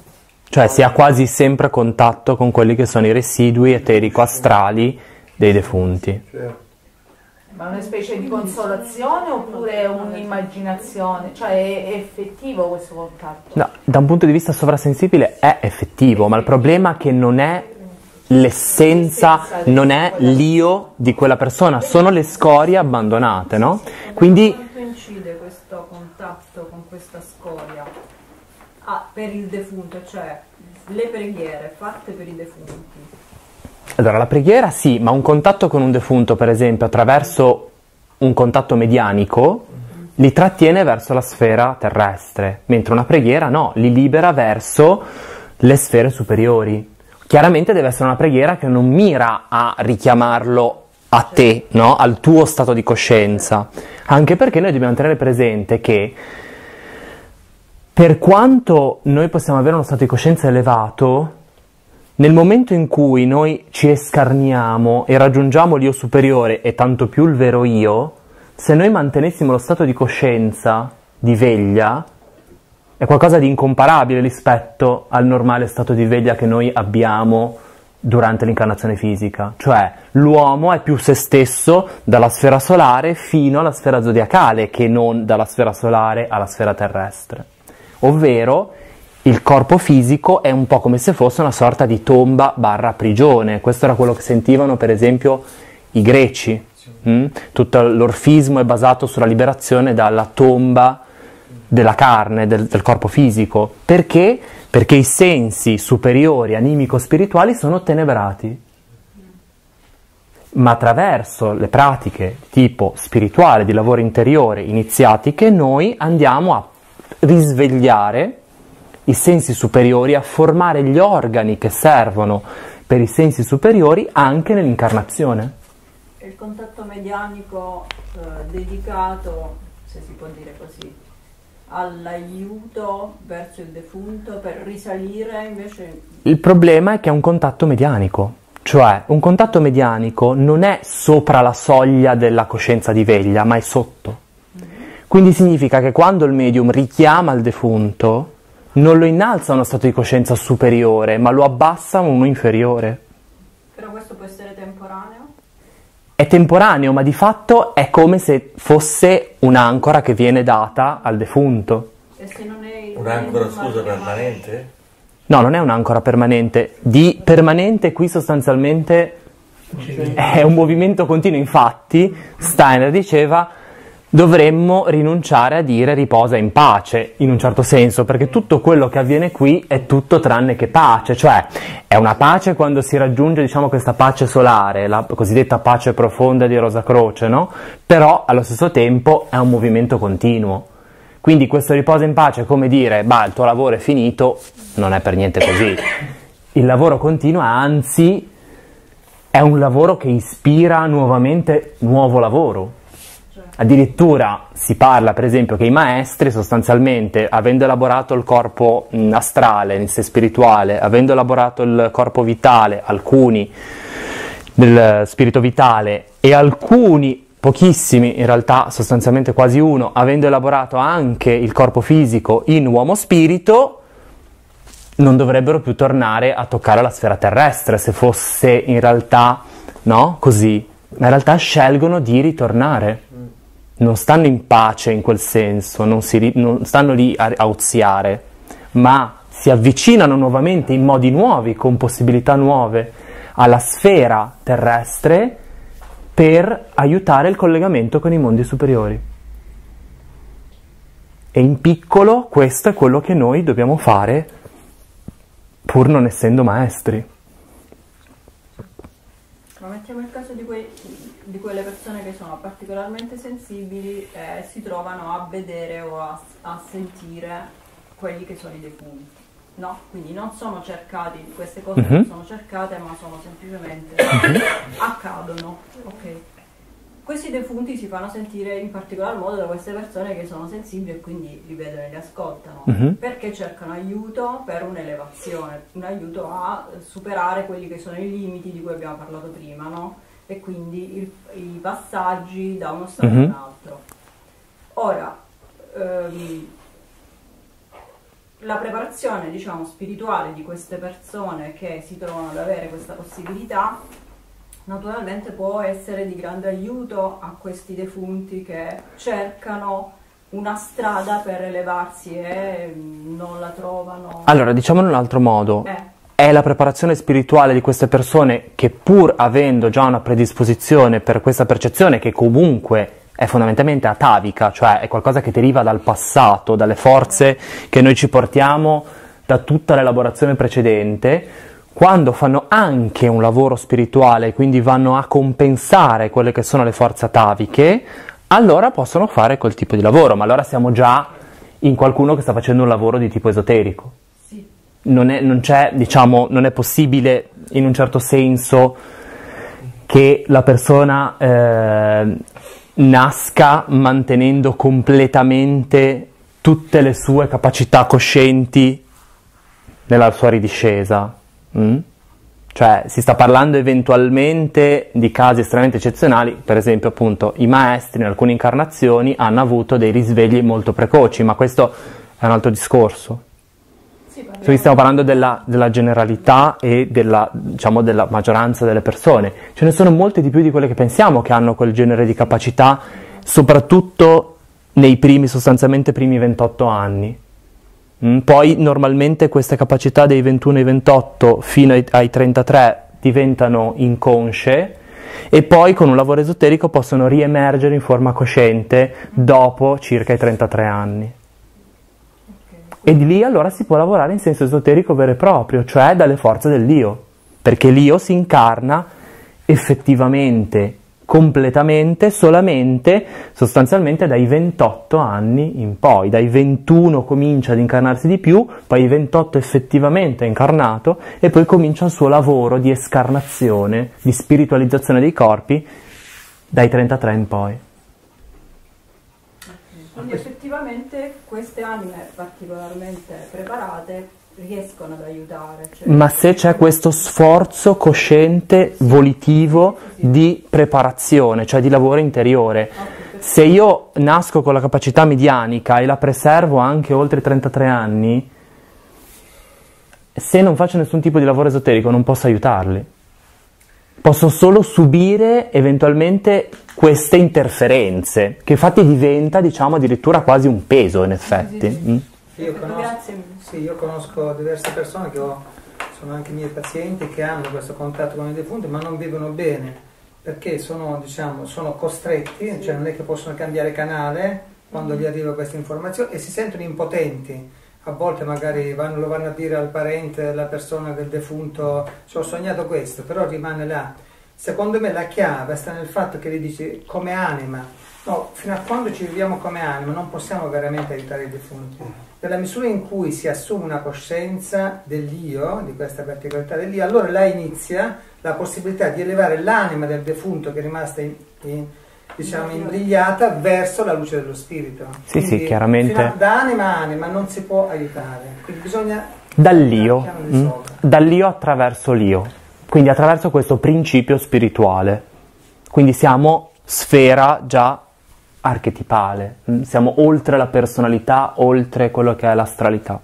cioè si ha quasi sempre contatto con quelli che sono i residui eterico-astrali dei defunti. Certo. Ma una specie di consolazione oppure un'immaginazione? Cioè è, effettivo questo contatto? No, da un punto di vista sovrasensibile è effettivo, ma il problema è che non è l'essenza, non è l'io di quella persona, sono le scorie abbandonate, no? Quindi Quanto incide questo contatto con questa scoria ah, per il defunto, cioè le preghiere fatte per i defunti? Allora, la preghiera sì, ma un contatto con un defunto, per esempio, attraverso un contatto medianico, li trattiene verso la sfera terrestre, mentre una preghiera no, li libera verso le sfere superiori. Chiaramente deve essere una preghiera che non mira a richiamarlo a te, no? al tuo stato di coscienza, anche perché noi dobbiamo tenere presente che per quanto noi possiamo avere uno stato di coscienza elevato, nel momento in cui noi ci escarniamo e raggiungiamo l'io superiore e tanto più il vero io, se noi mantenessimo lo stato di coscienza, di veglia, è qualcosa di incomparabile rispetto al normale stato di veglia che noi abbiamo durante l'incarnazione fisica. Cioè, l'uomo è più se stesso dalla sfera solare fino alla sfera zodiacale che non dalla sfera solare alla sfera terrestre. Ovvero, il corpo fisico è un po' come se fosse una sorta di tomba barra prigione. Questo era quello che sentivano, per esempio, i greci. mm? Tutto l'orfismo è basato sulla liberazione dalla tomba della carne, del, del corpo fisico. Perché? Perché i sensi superiori animico-spirituali sono tenebrati. Ma attraverso le pratiche tipo spirituale, di lavoro interiore, iniziatiche, noi andiamo a risvegliare i sensi superiori, a formare gli organi che servono per i sensi superiori anche nell'incarnazione. il contatto medianico eh, dedicato, se si può dire così, all'aiuto verso il defunto per risalire invece... Il problema è che è un contatto medianico, cioè un contatto medianico non è sopra la soglia della coscienza di veglia, ma è sotto. Quindi significa che quando il medium richiama il defunto, non lo innalza a uno stato di coscienza superiore, ma lo abbassa a uno inferiore. Però questo può essere temporaneo? È temporaneo, ma di fatto è come se fosse un'ancora che viene data al defunto. E se non è Un'ancora, scusa, permanente? No, non è un'ancora permanente. Di permanente qui sostanzialmente è un movimento continuo. Infatti, Steiner diceva dovremmo rinunciare a dire riposa in pace, in un certo senso, perché tutto quello che avviene qui è tutto tranne che pace, cioè è una pace quando si raggiunge, diciamo, questa pace solare, la cosiddetta pace profonda di Rosa Croce, no? Però allo stesso tempo è un movimento continuo. Quindi questo riposa in pace è come dire, bah, il tuo lavoro è finito, non è per niente così. Il lavoro continua, anzi, è un lavoro che ispira nuovamente nuovo lavoro. Addirittura si parla, per esempio, che i maestri sostanzialmente, avendo elaborato il corpo mh, astrale, in sé spirituale, avendo elaborato il corpo vitale, alcuni del spirito vitale e alcuni, pochissimi in realtà, sostanzialmente quasi uno, avendo elaborato anche il corpo fisico in uomo spirito, non dovrebbero più tornare a toccare la sfera terrestre se fosse in realtà no, così. Ma in realtà scelgono di ritornare. Non stanno in pace in quel senso, non, si non stanno lì a, a oziare, ma si avvicinano nuovamente in modi nuovi, con possibilità nuove, alla sfera terrestre per aiutare il collegamento con i mondi superiori. E in piccolo questo è quello che noi dobbiamo fare pur non essendo maestri. Ma mettiamo il caso di, quei- di quelle persone che sono particolarmente sensibili e si trovano a vedere o a, a sentire quelli che sono i defunti. No, quindi non sono cercati, queste cose non Mhm. sono cercate, ma sono semplicemente accadono. Ok. Questi defunti si fanno sentire in particolar modo da queste persone che sono sensibili e quindi li vedono e li ascoltano, Mhm. perché cercano aiuto per un'elevazione, un aiuto a superare quelli che sono i limiti di cui abbiamo parlato prima, no? E quindi il- i passaggi da uno stato Mhm. a un altro. Ora, ehm, la preparazione, diciamo, spirituale di queste persone che si trovano ad avere questa possibilità naturalmente può essere di grande aiuto a questi defunti che cercano una strada per elevarsi e mm, non la trovano. Allora, diciamolo in un altro modo. Eh, È la preparazione spirituale di queste persone che pur avendo già una predisposizione per questa percezione che comunque è fondamentalmente atavica, cioè è qualcosa che deriva dal passato, dalle forze che noi ci portiamo da tutta l'elaborazione precedente, quando fanno anche un lavoro spirituale, quindi vanno a compensare quelle che sono le forze ataviche, allora possono fare quel tipo di lavoro, ma allora siamo già in qualcuno che sta facendo un lavoro di tipo esoterico non è, non diciamo, non è possibile in un certo senso che la persona eh, nasca mantenendo completamente tutte le sue capacità coscienti nella sua ridiscesa. mm? Cioè si sta parlando eventualmente di casi estremamente eccezionali, per esempio appunto i maestri in alcune incarnazioni hanno avuto dei risvegli molto precoci, ma questo è un altro discorso. Sì, parliamo- Qui stiamo parlando della, della generalità e della, diciamo, della maggioranza delle persone. Ce ne sono molte di più di quelle che pensiamo che hanno quel genere di capacità, soprattutto nei primi, sostanzialmente primi 28 anni. Mm, Poi normalmente queste capacità dei 21 ai 28 fino ai, ai 33 diventano inconsce e poi con un lavoro esoterico possono riemergere in forma cosciente dopo circa i 33 anni. E di lì allora si può lavorare in senso esoterico vero e proprio, cioè dalle forze dell'io, perché l'io si incarna effettivamente, completamente, solamente, sostanzialmente dai 28 anni in poi, dai 21 comincia ad incarnarsi di più, poi ai 28 effettivamente è incarnato e poi comincia il suo lavoro di escarnazione, di spiritualizzazione dei corpi dai 33 in poi. Quindi effettivamente queste anime particolarmente preparate riescono ad aiutare. Cioè Ma se c'è questo sforzo cosciente, volitivo di preparazione, cioè di lavoro interiore. Se io nasco con la capacità medianica e la preservo anche oltre i 33 anni, se non faccio nessun tipo di lavoro esoterico non posso aiutarli. Posso solo subire eventualmente queste interferenze, che infatti diventa, diciamo, addirittura quasi un peso in effetti. Mm? Io conosco, sì, io conosco diverse persone che ho, sono anche miei pazienti che hanno questo contatto con i defunti ma non vivono bene perché sono, diciamo, sono costretti, cioè non è che possono cambiare canale quando gli arriva questa informazione e si sentono impotenti. A volte magari vanno, lo vanno a dire al parente, alla persona del defunto, ci ho sognato questo, però rimane là. Secondo me la chiave sta nel fatto che gli dici come anima, no, fino a quando ci viviamo come anima non possiamo veramente aiutare i defunti. Nella misura in cui si assume una coscienza dell'io, di questa particolarità dell'io, allora là inizia la possibilità di elevare l'anima del defunto che è rimasta in, in- diciamo imbrigliata verso la luce dello spirito. Sì, sì, chiaramente. a- da anima a anima non si può aiutare, quindi bisogna Dall'io, mm? dall'io attraverso l'io, quindi attraverso questo principio spirituale. Quindi siamo sfera già archetipale, mm? siamo oltre la personalità, oltre quello che è l'astralità.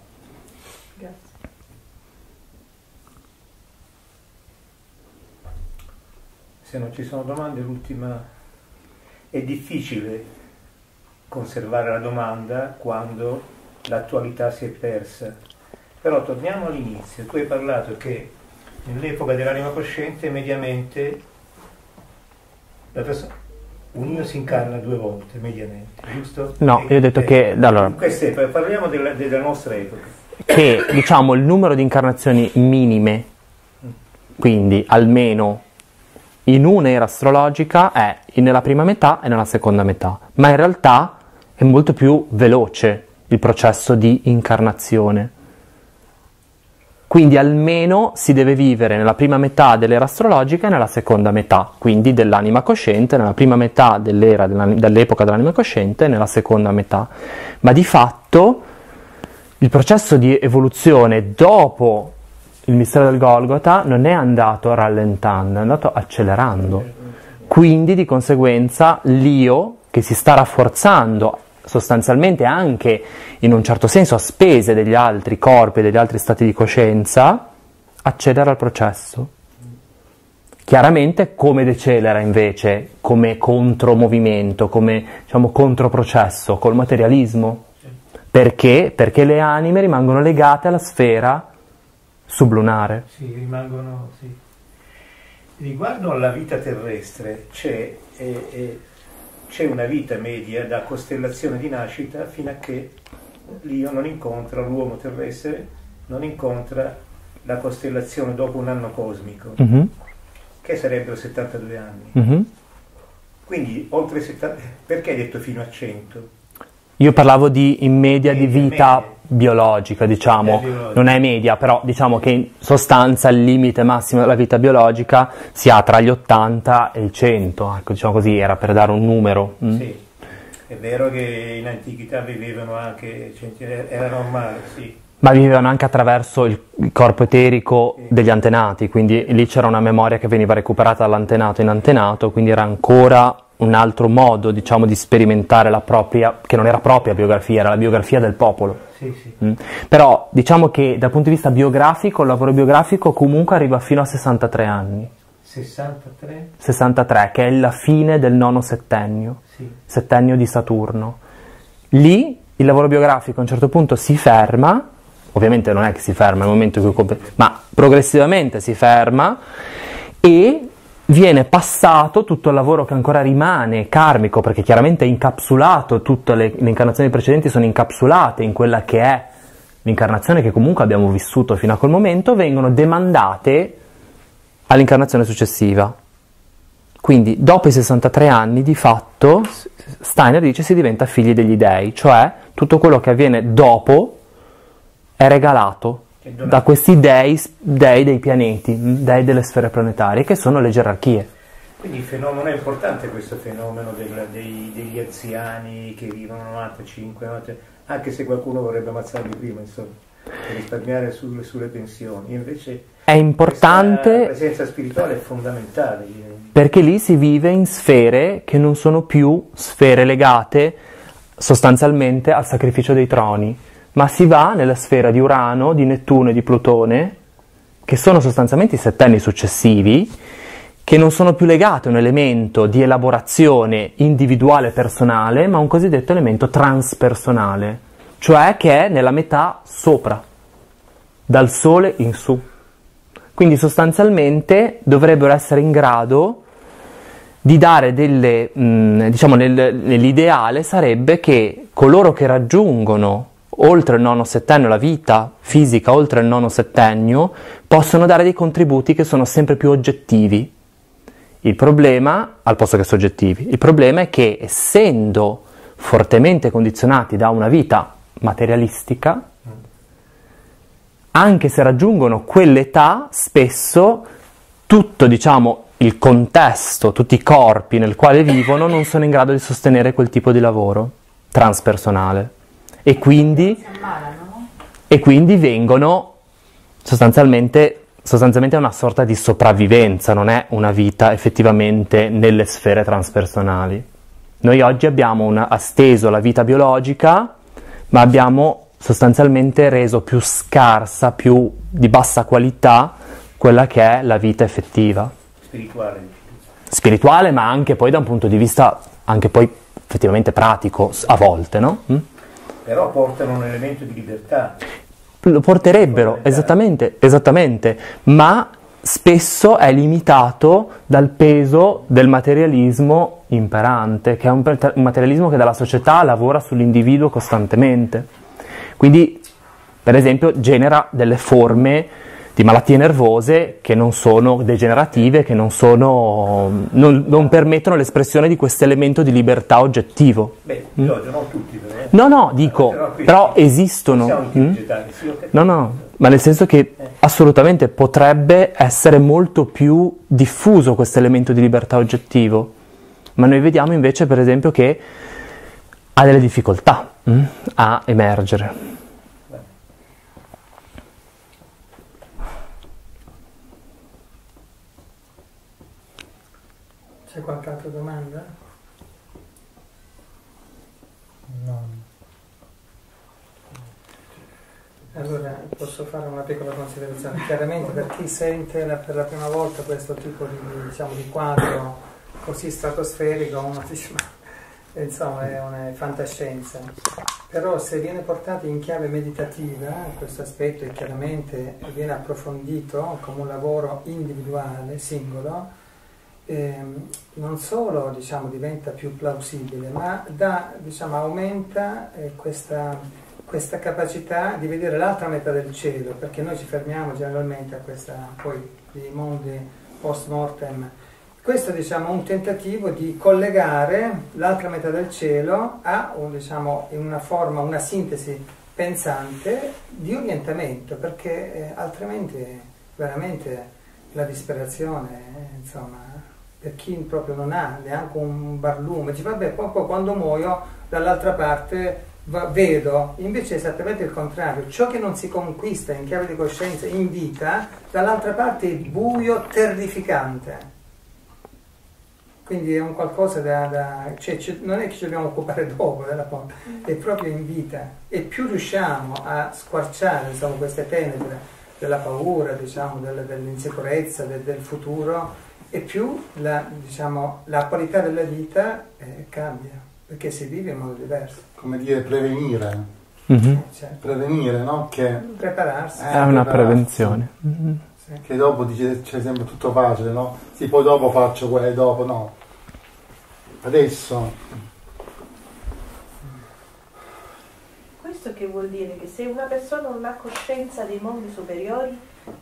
Se non ci sono domande, l'ultima. È difficile conservare la domanda quando l'attualità si è persa. Però torniamo all'inizio. Tu hai parlato che nell'epoca dell'anima cosciente mediamente la persona, un io si incarna due volte, mediamente, giusto? No, E- io ho detto eh, che- allora- epoca, parliamo della, della nostra epoca. Che diciamo il numero di incarnazioni minime, quindi almeno in un'era astrologica è nella prima metà e nella seconda metà, ma in realtà è molto più veloce il processo di incarnazione. Quindi almeno si deve vivere nella prima metà dell'era astrologica e nella seconda metà, quindi dell'anima cosciente, nella prima metà dell'era dell'epoca dell'anima cosciente e nella seconda metà. Ma di fatto il processo di evoluzione dopo il mistero del Golgota non è andato rallentando, è andato accelerando. Quindi di conseguenza l'io che si sta rafforzando sostanzialmente anche in un certo senso a spese degli altri corpi e degli altri stati di coscienza, accelera il processo. Chiaramente come decelera invece, come contromovimento, come diciamo controprocesso, col materialismo. Perché? Perché le anime rimangono legate alla sfera sublunare. Sì, rimangono. Sì. Riguardo alla vita terrestre, c'è, eh, eh, c'è una vita media da costellazione di nascita fino a che l'io non incontra l'uomo terrestre, non incontra la costellazione dopo un anno cosmico, Mhm, che sarebbero 72 anni. mhm. Quindi oltre 70. Perché hai detto fino a 100? Io parlavo di in media di Media, vita media. Biologica, diciamo, biologica. non è media, però diciamo che in sostanza il limite massimo della vita biologica si ha tra gli 80 e il 100, ecco, diciamo così, era per dare un numero. mm. Sì. È vero che in antichità vivevano anche centinaia, era normale, sì. Ma vivevano anche attraverso il, il corpo eterico degli antenati, quindi lì c'era una memoria che veniva recuperata dall'antenato in antenato, quindi era ancora un altro modo, diciamo, di sperimentare la propria, che non era propria biografia, era la biografia del popolo. Sì, sì. Mm. Però diciamo che dal punto di vista biografico, il lavoro biografico comunque arriva fino a 63 anni. 63? 63, che è la fine del nono settennio, Sì. settennio di Saturno. Lì il lavoro biografico a un certo punto si ferma, ovviamente non è che si ferma nel momento in cui compie, ma progressivamente si ferma e viene passato tutto il lavoro che ancora rimane karmico, perché chiaramente è incapsulato, tutte le, le incarnazioni precedenti sono incapsulate in quella che è l'incarnazione che comunque abbiamo vissuto fino a quel momento, vengono demandate all'incarnazione successiva. Quindi dopo i 63 anni di fatto Steiner dice si diventa figli degli dei, cioè tutto quello che avviene dopo è regalato. Da questi dei, dei dei pianeti, dei delle sfere planetarie, che sono le gerarchie. Quindi il fenomeno è importante questo fenomeno del, dei, degli anziani che vivono 95, 90, anche se qualcuno vorrebbe ammazzarli prima, insomma, per risparmiare sulle, sulle pensioni. Invece è importante... La presenza spirituale è fondamentale. Perché lì si vive in sfere che non sono più sfere legate sostanzialmente al sacrificio dei troni, ma si va nella sfera di Urano, di Nettuno e di Plutone, che sono sostanzialmente i settenni successivi, che non sono più legate a un elemento di elaborazione individuale personale, ma a un cosiddetto elemento transpersonale, cioè che è nella metà sopra, dal Sole in su. Quindi sostanzialmente dovrebbero essere in grado di dare delle, mh, diciamo nel, nell'ideale sarebbe che coloro che raggiungono oltre il nono settennio la vita fisica oltre il nono settennio possono dare dei contributi che sono sempre più oggettivi. Il problema, al posto che soggettivi, il problema è che essendo fortemente condizionati da una vita materialistica, anche se raggiungono quell'età, spesso tutto, diciamo, il contesto, tutti i corpi nel quale vivono non sono in grado di sostenere quel tipo di lavoro transpersonale e quindi, e quindi vengono sostanzialmente, sostanzialmente una sorta di sopravvivenza, non è una vita effettivamente nelle sfere transpersonali. Noi oggi abbiamo una, esteso la vita biologica, ma abbiamo sostanzialmente reso più scarsa, più di bassa qualità quella che è la vita effettiva. Spirituale. Spirituale, ma anche poi da un punto di vista anche poi effettivamente pratico a volte, no? Mm? Però portano un elemento di libertà. Lo porterebbero, esattamente, esattamente, ma spesso è limitato dal peso del materialismo imperante, che è un, un materialismo che dalla società lavora sull'individuo costantemente. Quindi, per esempio, genera delle forme di malattie nervose che non sono degenerative, che non, sono, non, non permettono l'espressione di questo elemento di libertà oggettivo. Beh, mm? no, non tutti però. Eh. No, no, dico, no, però esistono. Mm? No, no, ma nel senso che eh. assolutamente potrebbe essere molto più diffuso questo elemento di libertà oggettivo, ma noi vediamo invece, per esempio, che ha delle difficoltà mm, a emergere. C'è qualche altra domanda? No. Allora, posso fare una piccola considerazione. Chiaramente per chi sente la, per la prima volta questo tipo di, diciamo, di quadro così stratosferico, uno dice ma insomma è una fantascienza. Però se viene portato in chiave meditativa, questo aspetto e chiaramente viene approfondito come un lavoro individuale, singolo, ehm, non solo diciamo, diventa più plausibile, ma da, diciamo, aumenta eh, questa, questa, capacità di vedere l'altra metà del cielo, perché noi ci fermiamo generalmente a questa, poi dei mondi post mortem. Questo diciamo, è un tentativo di collegare l'altra metà del cielo a un, diciamo, in una forma, una sintesi pensante di orientamento, perché eh, altrimenti veramente la disperazione, eh, insomma, per chi proprio non ha neanche un barlume, dice vabbè poi, poi quando muoio dall'altra parte va, vedo, invece è esattamente il contrario, ciò che non si conquista in chiave di coscienza in vita, dall'altra parte è buio terrificante. Quindi è un qualcosa da... da cioè, non è che ci dobbiamo occupare dopo della porta, è proprio in vita. E più riusciamo a squarciare insomma, queste tenebre della paura, diciamo, dell'insicurezza, del, del futuro, e più la, diciamo, la qualità della vita eh, cambia, perché si vive in modo diverso. Come dire, prevenire. Mm-hmm. Certo. Prevenire, no? Che, prepararsi. Eh, è una prevenzione. Mm-hmm. Sì. Che dopo dice c'è sempre tutto facile, no? Sì, poi dopo faccio quello, dopo no. Adesso. Questo che vuol dire? Che se una persona non ha coscienza dei mondi superiori,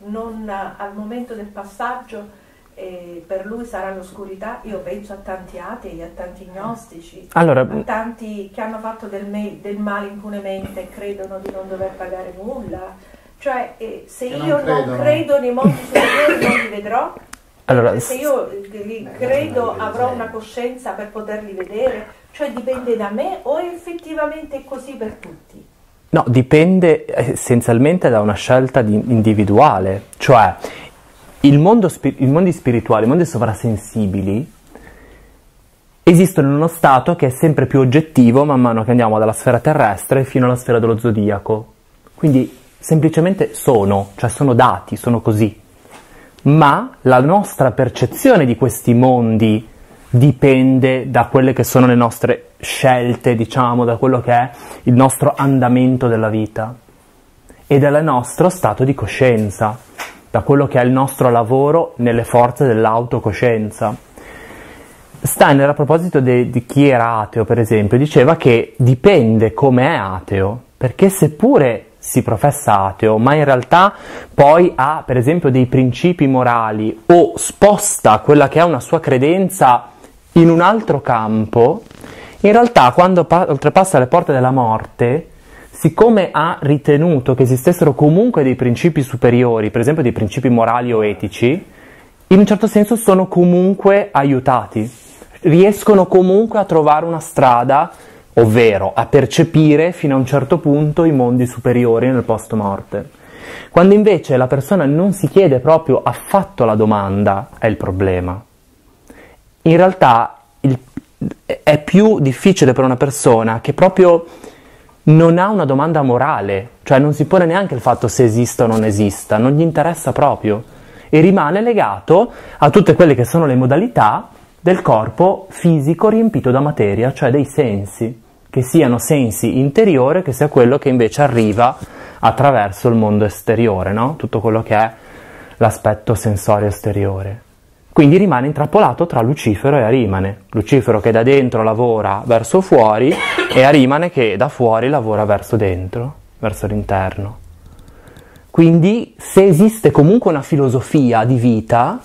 non, al momento del passaggio e per lui sarà l'oscurità. Io penso a tanti atei, a tanti gnostici, allora, a tanti che hanno fatto del, me- del, male impunemente e credono di non dover pagare nulla. Cioè, eh, se io non, non credo nei mondi superiori non li vedrò. Allora, se io li credo avrò una coscienza per poterli vedere, cioè dipende da me o effettivamente è così per tutti? No, dipende essenzialmente da una scelta individuale, cioè il mondo, i mondi spirituali, i mondi sovrasensibili esistono in uno stato che è sempre più oggettivo man mano che andiamo dalla sfera terrestre fino alla sfera dello zodiaco. Quindi semplicemente sono, cioè sono dati, sono così. Ma la nostra percezione di questi mondi dipende da quelle che sono le nostre scelte, diciamo, da quello che è il nostro andamento della vita e dal nostro stato di coscienza, da quello che è il nostro lavoro nelle forze dell'autocoscienza. Steiner, a proposito de, di chi era ateo, per esempio, diceva che dipende come è ateo, perché seppure si professa ateo, ma in realtà poi ha, per esempio, dei principi morali o sposta quella che è una sua credenza in un altro campo, in realtà quando pa- oltrepassa le porte della morte, siccome ha ritenuto che esistessero comunque dei principi superiori, per esempio dei principi morali o etici, in un certo senso sono comunque aiutati, riescono comunque a trovare una strada, ovvero a percepire fino a un certo punto i mondi superiori nel post morte. Quando invece la persona non si chiede proprio affatto la domanda, è il problema in realtà il, è più difficile per una persona che proprio non ha una domanda morale, cioè non si pone neanche il fatto se esista o non esista, non gli interessa proprio e rimane legato a tutte quelle che sono le modalità del corpo fisico riempito da materia, cioè dei sensi, che siano sensi interiori, che sia quello che invece arriva attraverso il mondo esteriore, no? tutto quello che è l'aspetto sensorio esteriore. Quindi rimane intrappolato tra Lucifero e Arimane. Lucifero che da dentro lavora verso fuori e Arimane che da fuori lavora verso dentro, verso l'interno. Quindi se esiste comunque una filosofia di vita,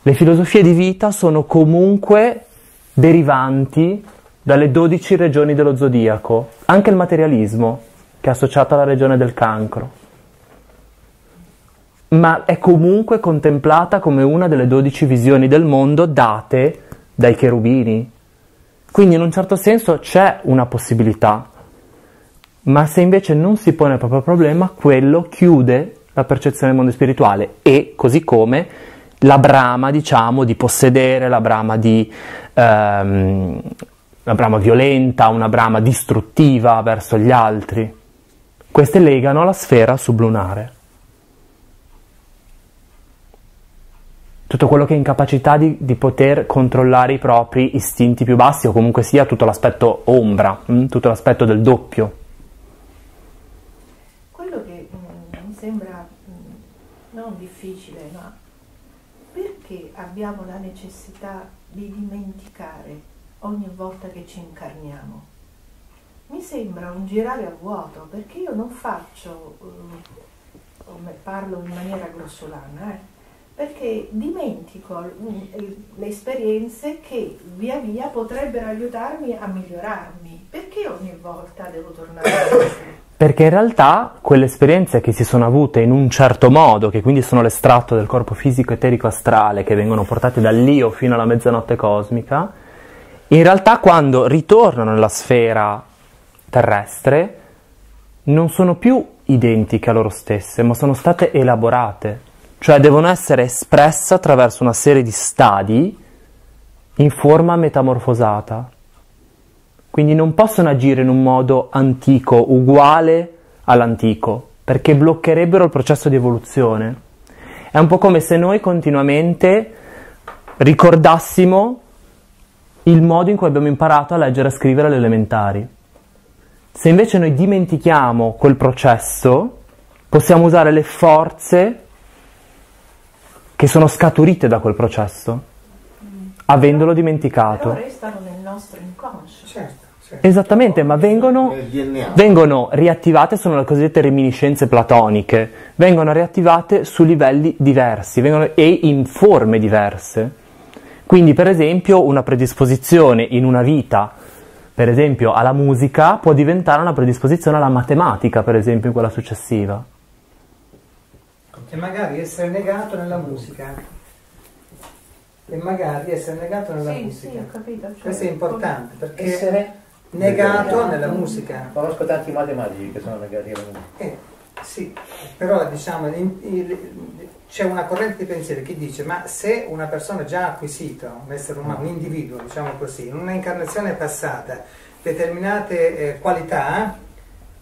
le filosofie di vita sono comunque derivanti dalle 12 regioni dello zodiaco, anche il materialismo, che è associato alla regione del cancro ma è comunque contemplata come una delle dodici visioni del mondo date dai cherubini. Quindi in un certo senso c'è una possibilità, ma se invece non si pone il proprio problema, quello chiude la percezione del mondo spirituale e così come la brama, diciamo, di possedere, la brama di ehm, una brama violenta, una brama distruttiva verso gli altri. Queste legano la sfera sublunare. Tutto quello che è incapacità di, di, poter controllare i propri istinti più bassi o comunque sia tutto l'aspetto ombra? Mm, tutto l'aspetto del doppio. Quello che mm, mi sembra mm, non difficile, ma perché abbiamo la necessità di dimenticare ogni volta che ci incarniamo? Mi sembra un girare a vuoto perché io non faccio, uh, parlo in maniera grossolana, eh, perché dimentico le esperienze che via via potrebbero aiutarmi a migliorarmi. Perché ogni volta devo tornare a perché in realtà quelle esperienze che si sono avute in un certo modo, che quindi sono l'estratto del corpo fisico eterico astrale, che vengono portate dall'io fino alla mezzanotte cosmica, in realtà quando ritornano nella sfera terrestre non sono più identiche a loro stesse, ma sono state elaborate cioè devono essere espresse attraverso una serie di stadi in forma metamorfosata. Quindi non possono agire in un modo antico, uguale all'antico, perché bloccherebbero il processo di evoluzione. È un po' come se noi continuamente ricordassimo il modo in cui abbiamo imparato a leggere e a scrivere alle elementari. Se invece noi dimentichiamo quel processo, possiamo usare le forze che sono scaturite da quel processo, avendolo dimenticato. Però restano nel nostro inconscio. Certo, certo. Esattamente, ma vengono, vengono, riattivate, sono le cosiddette reminiscenze platoniche, vengono riattivate su livelli diversi vengono, e in forme diverse. Quindi, per esempio, una predisposizione in una vita, per esempio, alla musica, può diventare una predisposizione alla matematica, per esempio, in quella successiva e magari essere negato nella musica. e magari essere negato nella Sì, musica. sì, ho capito. cioè, Questo è importante perché Essere negato nella musica. Conosco tanti matematici che sono negati alla musica. Eh, sì, però diciamo c'è una corrente di pensiero che dice ma se una persona ha già acquisito, un essere umano, un individuo, diciamo così, in una incarnazione passata, determinate eh, qualità,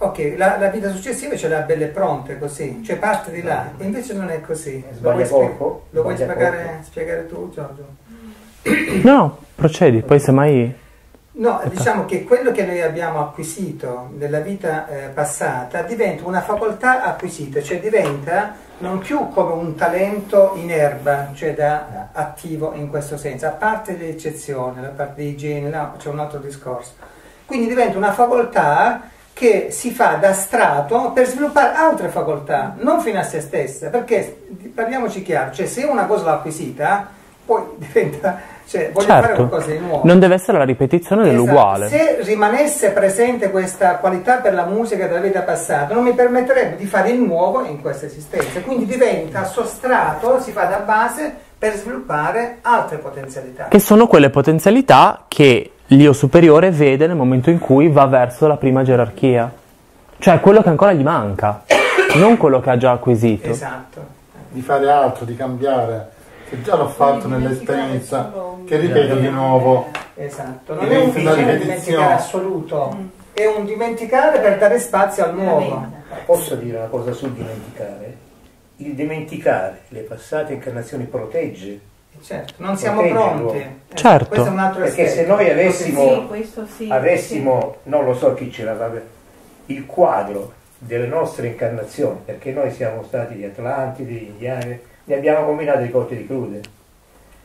ok, la, la vita successiva ce l'ha belle pronte così, cioè parte di là, invece non è così. Lo Sbaglia vuoi, colpo, lo vuoi sbaglia spiegare, spiegare tu Giorgio? No, procedi, poi semmai... No, diciamo che quello che noi abbiamo acquisito nella vita eh, passata diventa una facoltà acquisita, cioè diventa non più come un talento in erba, cioè da attivo in questo senso, a parte le eccezioni, la parte di igiene, no, c'è un altro discorso. Quindi diventa una facoltà che si fa da strato per sviluppare altre facoltà, non fino a se stessa, perché parliamoci chiaro, cioè se una cosa l'ha acquisita, poi diventa, cioè voglio fare Certo, qualcosa di nuovo. non deve essere la ripetizione dell'uguale. Esatto. Se rimanesse presente questa qualità per la musica della vita passata, non mi permetterebbe di fare il nuovo in questa esistenza. Quindi diventa sostrato, si fa da base per sviluppare altre potenzialità. Che sono quelle potenzialità che l'io superiore vede nel momento in cui va verso la prima gerarchia. Cioè quello che ancora gli manca, non quello che ha già acquisito. Esatto. di fare altro, di cambiare. Che già l'ho fatto nell'esperienza, che ripeto di nuovo. Esatto. Non è un dimenticare assoluto, è un dimenticare per dare spazio al nuovo. Posso dire una cosa sul dimenticare? Il dimenticare le passate incarnazioni protegge. Certo, non siamo Protegge pronti. Eh, Certo. Questo è un altro Perché se aspetto. noi avessimo, Sì, sì. avessimo non lo so chi ce l'aveva, il quadro delle nostre incarnazioni, perché noi siamo stati gli Atlantidi, gli Indiani, ne abbiamo combinato i cotti di crude.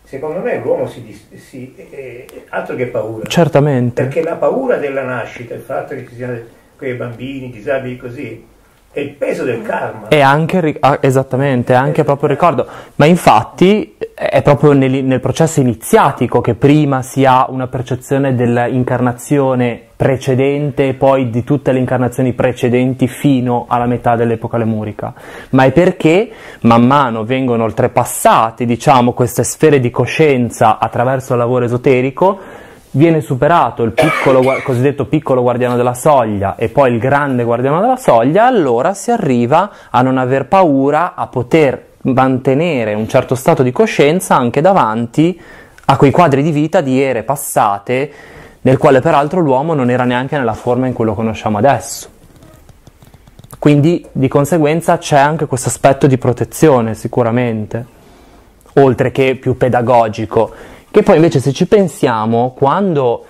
Secondo me l'uomo si, si eh, eh, altro che paura. Certamente. Perché la paura della nascita, il fatto che ci siano quei bambini disabili così, è il peso del karma. E anche, ah, esattamente, anche proprio il ricordo. Ma infatti è proprio nel, nel processo iniziatico che prima si ha una percezione dell'incarnazione precedente e poi di tutte le incarnazioni precedenti fino alla metà dell'epoca lemurica. Ma è perché man mano vengono oltrepassate, diciamo, queste sfere di coscienza attraverso il lavoro esoterico viene superato il piccolo, cosiddetto piccolo guardiano della soglia e poi il grande guardiano della soglia, allora si arriva a non aver paura, a poter mantenere un certo stato di coscienza anche davanti a quei quadri di vita di ere passate, nel quale peraltro l'uomo non era neanche nella forma in cui lo conosciamo adesso. Quindi di conseguenza c'è anche questo aspetto di protezione sicuramente, oltre che più pedagogico, che poi invece se ci pensiamo, quando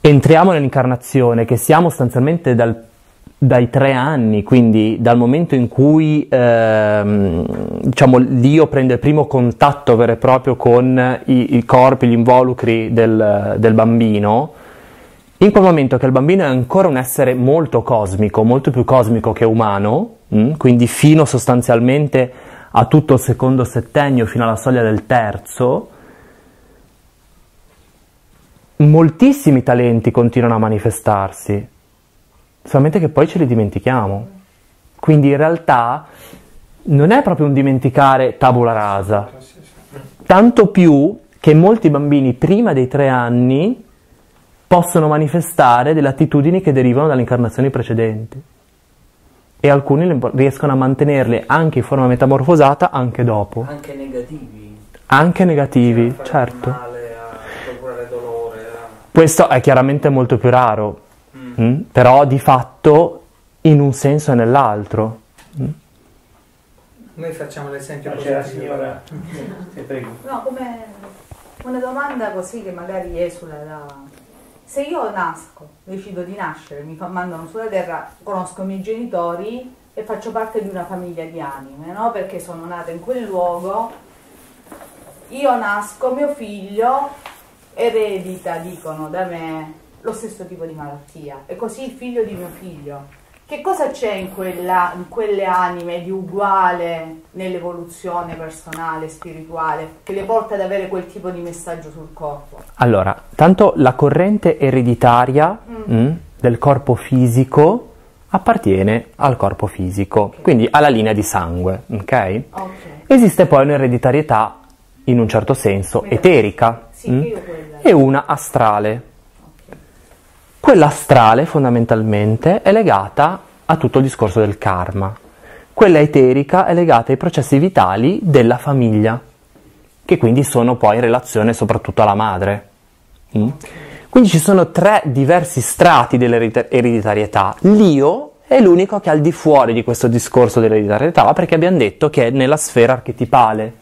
entriamo nell'incarnazione, che siamo sostanzialmente dal- dai tre anni, quindi dal momento in cui ehm, diciamo, l'io prende il primo contatto vero e proprio con i, i corpi, gli involucri del, del bambino, in quel momento che il bambino è ancora un essere molto cosmico, molto più cosmico che umano, mm, quindi fino sostanzialmente a tutto il secondo settennio, fino alla soglia del terzo, moltissimi talenti continuano a manifestarsi, solamente che poi ce li dimentichiamo. Quindi in realtà non è proprio un dimenticare tabula rasa, tanto più che molti bambini prima dei tre anni possono manifestare delle attitudini che derivano dalle incarnazioni precedenti e alcuni riescono a mantenerle anche in forma metamorfosata anche dopo, Anche negativi. anche negativi, fare certo. male, a procurare dolore. a- Questo è chiaramente molto più raro, mm, però di fatto in un senso e nell'altro. mm. Noi facciamo l'esempio c'è la signora, se prego. No, come una domanda così che magari esula da... Se io nasco, decido di nascere, mi mandano sulla terra, conosco i miei genitori e faccio parte di una famiglia di anime, no? Perché sono nata in quel luogo, io nasco, mio figlio eredita, dicono da me, lo stesso tipo di malattia e così il figlio di mio figlio. Che cosa c'è in, quella- in quelle anime di uguale nell'evoluzione personale, spirituale, che le porta ad avere quel tipo di messaggio sul corpo? Allora, tanto la corrente ereditaria mm, del corpo fisico appartiene al corpo fisico, quindi alla linea di sangue, ok? Ok. Esiste poi un'ereditarietà in un certo senso eterica Sì, mm? e una astrale. Quella astrale fondamentalmente è legata a tutto il discorso del karma. Quella eterica è legata ai processi vitali della famiglia, che quindi sono poi in relazione soprattutto alla madre. Mm? Quindi ci sono tre diversi strati dell'ereditarietà. L'io è l'unico che è al di fuori di questo discorso dell'ereditarietà perché abbiamo detto che è nella sfera archetipale.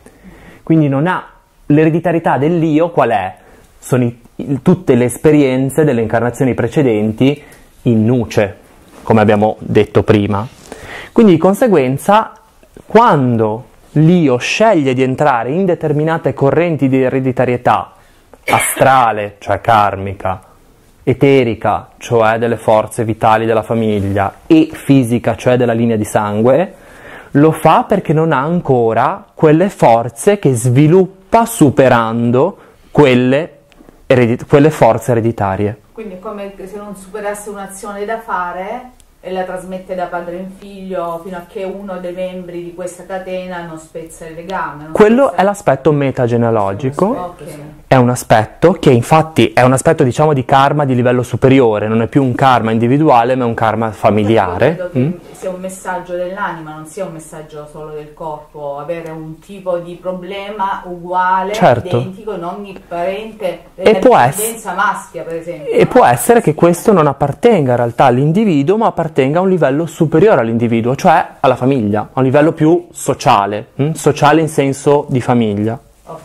Quindi non ha l'ereditarietà dell'io qual è? Sono i- il- tutte le esperienze delle incarnazioni precedenti in nuce, come abbiamo detto prima. Quindi di conseguenza, quando l'io sceglie di entrare in determinate correnti di ereditarietà astrale, cioè karmica, eterica, cioè delle forze vitali della famiglia, e fisica, cioè della linea di sangue, lo fa perché non ha ancora quelle forze che sviluppa superando quelle, eredi- quelle forze ereditarie. Quindi è come se non superasse un'azione da fare e la trasmette da padre in figlio fino a che uno dei membri di questa catena non spezza il legame. Quello spezza- è l'aspetto metagenealogico. Ok. È un aspetto che infatti è un aspetto diciamo di karma di livello superiore, non è più un karma individuale ma è un karma familiare. mm? Sia un messaggio dell'anima, non sia un messaggio solo del corpo, avere un tipo di problema uguale, Certo. identico in ogni parente E può discendenza maschia, per esempio. E no? può essere che questo non appartenga in realtà all'individuo, ma appartenga a un livello superiore all'individuo, cioè alla famiglia, a un livello più sociale, mm? sociale in senso di famiglia. Ok.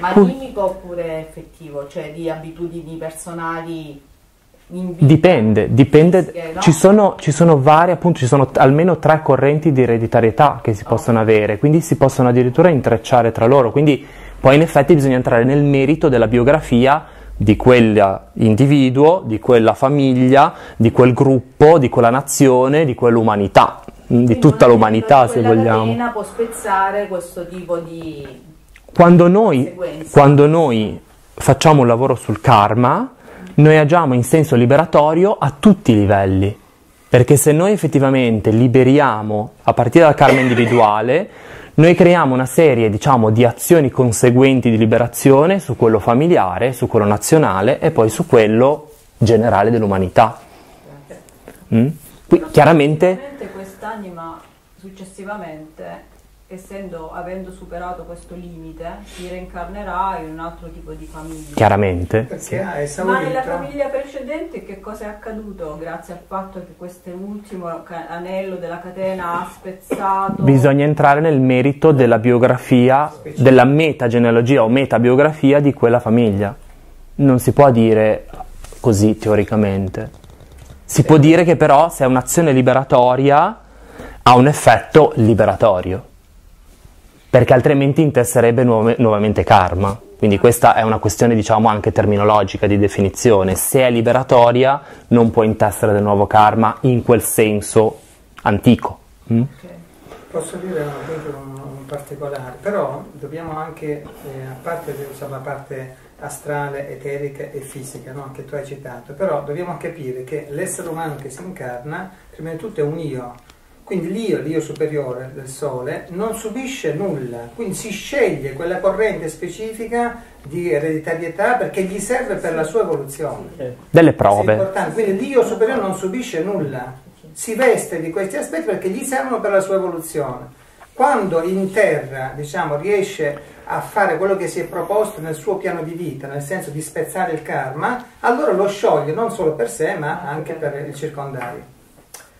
Ma animico oppure effettivo, cioè di abitudini personali? Dipende, dipende. Ci sono, ci sono varie, appunto, ci sono almeno tre correnti di ereditarietà che si possono avere, quindi si possono addirittura intrecciare tra loro. Quindi poi in effetti bisogna entrare nel merito della biografia di quell'individuo, di quella famiglia, di quel gruppo, di quella nazione, di quell'umanità, mm, di Quindi tutta l'umanità se vogliamo. catena può spezzare questo tipo di Quando noi, quando noi facciamo un lavoro sul karma, noi agiamo in senso liberatorio a tutti i livelli. Perché se noi effettivamente liberiamo a partire dal karma individuale, noi creiamo una serie, diciamo, di azioni conseguenti di liberazione su quello familiare, su quello nazionale e poi su quello generale dell'umanità. Mm? Qui, chiaramente quest'anima successivamente essendo avendo superato questo limite si reincarnerà in un altro tipo di famiglia Chiaramente. Perché sì. ha ma nella famiglia precedente che cosa è accaduto grazie al fatto che quest'ultimo anello della catena ha spezzato Bisogna entrare nel merito della biografia, della metagenealogia o metabiografia di quella famiglia. Non si può dire così teoricamente. Si può dire che però se è un'azione liberatoria ha un effetto liberatorio, perché altrimenti intesserebbe nuove- nuovamente karma. Quindi questa è una questione diciamo anche terminologica di definizione. Se è liberatoria non può intessere del nuovo karma in quel senso antico. mm? Posso dire un, un particolare, però dobbiamo anche, eh, a parte diciamo, la parte astrale, eterica e fisica, no? che tu hai citato, però dobbiamo capire che l'essere umano che si incarna, prima di tutto è un io, quindi l'io, l'io superiore del Sole, non subisce nulla, quindi si sceglie quella corrente specifica di ereditarietà perché gli serve per la sua evoluzione. Delle Questo è prove. Quindi l'io superiore non subisce nulla, si veste di questi aspetti perché gli servono per la sua evoluzione. Quando in terra, diciamo, riesce a fare quello che si è proposto nel suo piano di vita, nel senso di spezzare il karma, allora lo scioglie non solo per sé, ma anche per il circondario.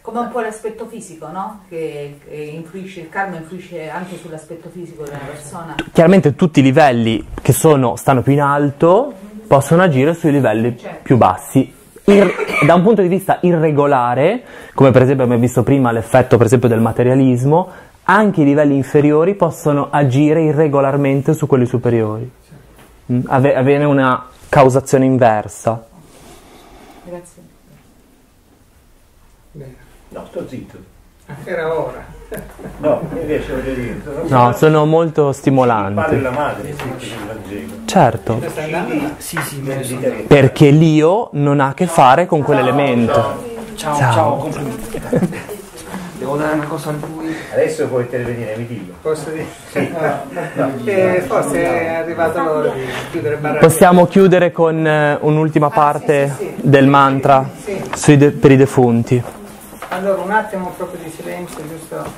Come un po' l'aspetto fisico, no? Che, che influisce, il karma influisce anche sull'aspetto fisico della persona. Chiaramente tutti i livelli che sono, stanno più in alto possono agire sui livelli più bassi. Ir- da un punto di vista irregolare, come per esempio abbiamo visto prima l'effetto per esempio del materialismo, anche i livelli inferiori possono agire irregolarmente su quelli superiori. Mm, ave- avere una causazione inversa. Grazie. Bene. No, sto zitto. Era ora. No, invece voglio dire. No, sono molto Padre e la madre, Vangelo. Certo? Sì, sì, perché l'io non ha a che fare con quell'elemento. Ciao, Ciao. ciao, complimenti. Devo dare una cosa a lui. Adesso puoi intervenire, mi dillo. Posso dire? No. E forse è arrivato l'ora di chiudere il barracco. Possiamo chiudere con eh, un'ultima parte sì, sì, sì. del mantra Sì. sui de- per i defunti. Allora un attimo proprio di silenzio, giusto?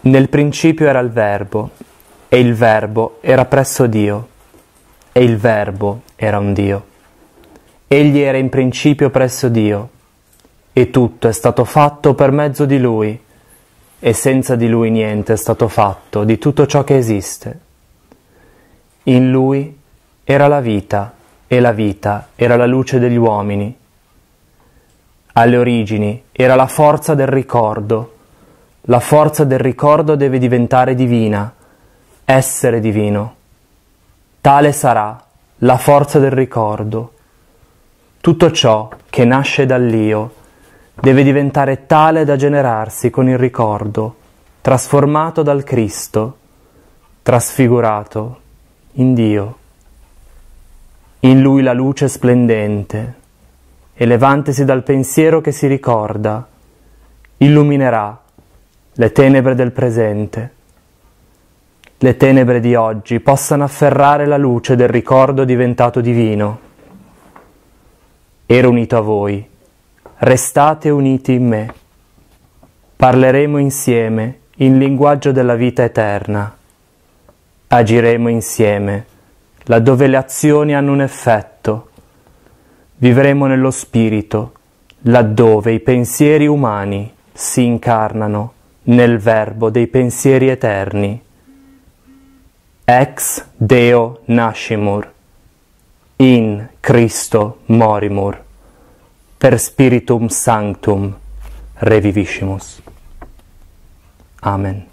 Nel principio era il Verbo, e il Verbo era presso Dio, e il Verbo era un Dio. Egli era in principio presso Dio, e tutto è stato fatto per mezzo di Lui, e senza di Lui niente è stato fatto di tutto ciò che esiste. In Lui era la vita, e la vita era la luce degli uomini. Alle origini era la forza del ricordo, la forza del ricordo deve diventare divina, essere divino. Tale sarà la forza del ricordo. Tutto ciò che nasce dall'io deve diventare tale da generarsi con il ricordo, trasformato dal Cristo, trasfigurato in Dio. In lui la luce splendente, elevantesi dal pensiero che si ricorda, illuminerà le tenebre del presente. Le tenebre di oggi possano afferrare la luce del ricordo diventato divino. Ero unito a voi, restate uniti in me. Parleremo insieme in linguaggio della vita eterna. Agiremo insieme laddove le azioni hanno un effetto. Vivremo nello spirito laddove i pensieri umani si incarnano nel verbo dei pensieri eterni. Ex Deo nascimur, in Christo morimur, per spiritum sanctum reviviscimus. Amen.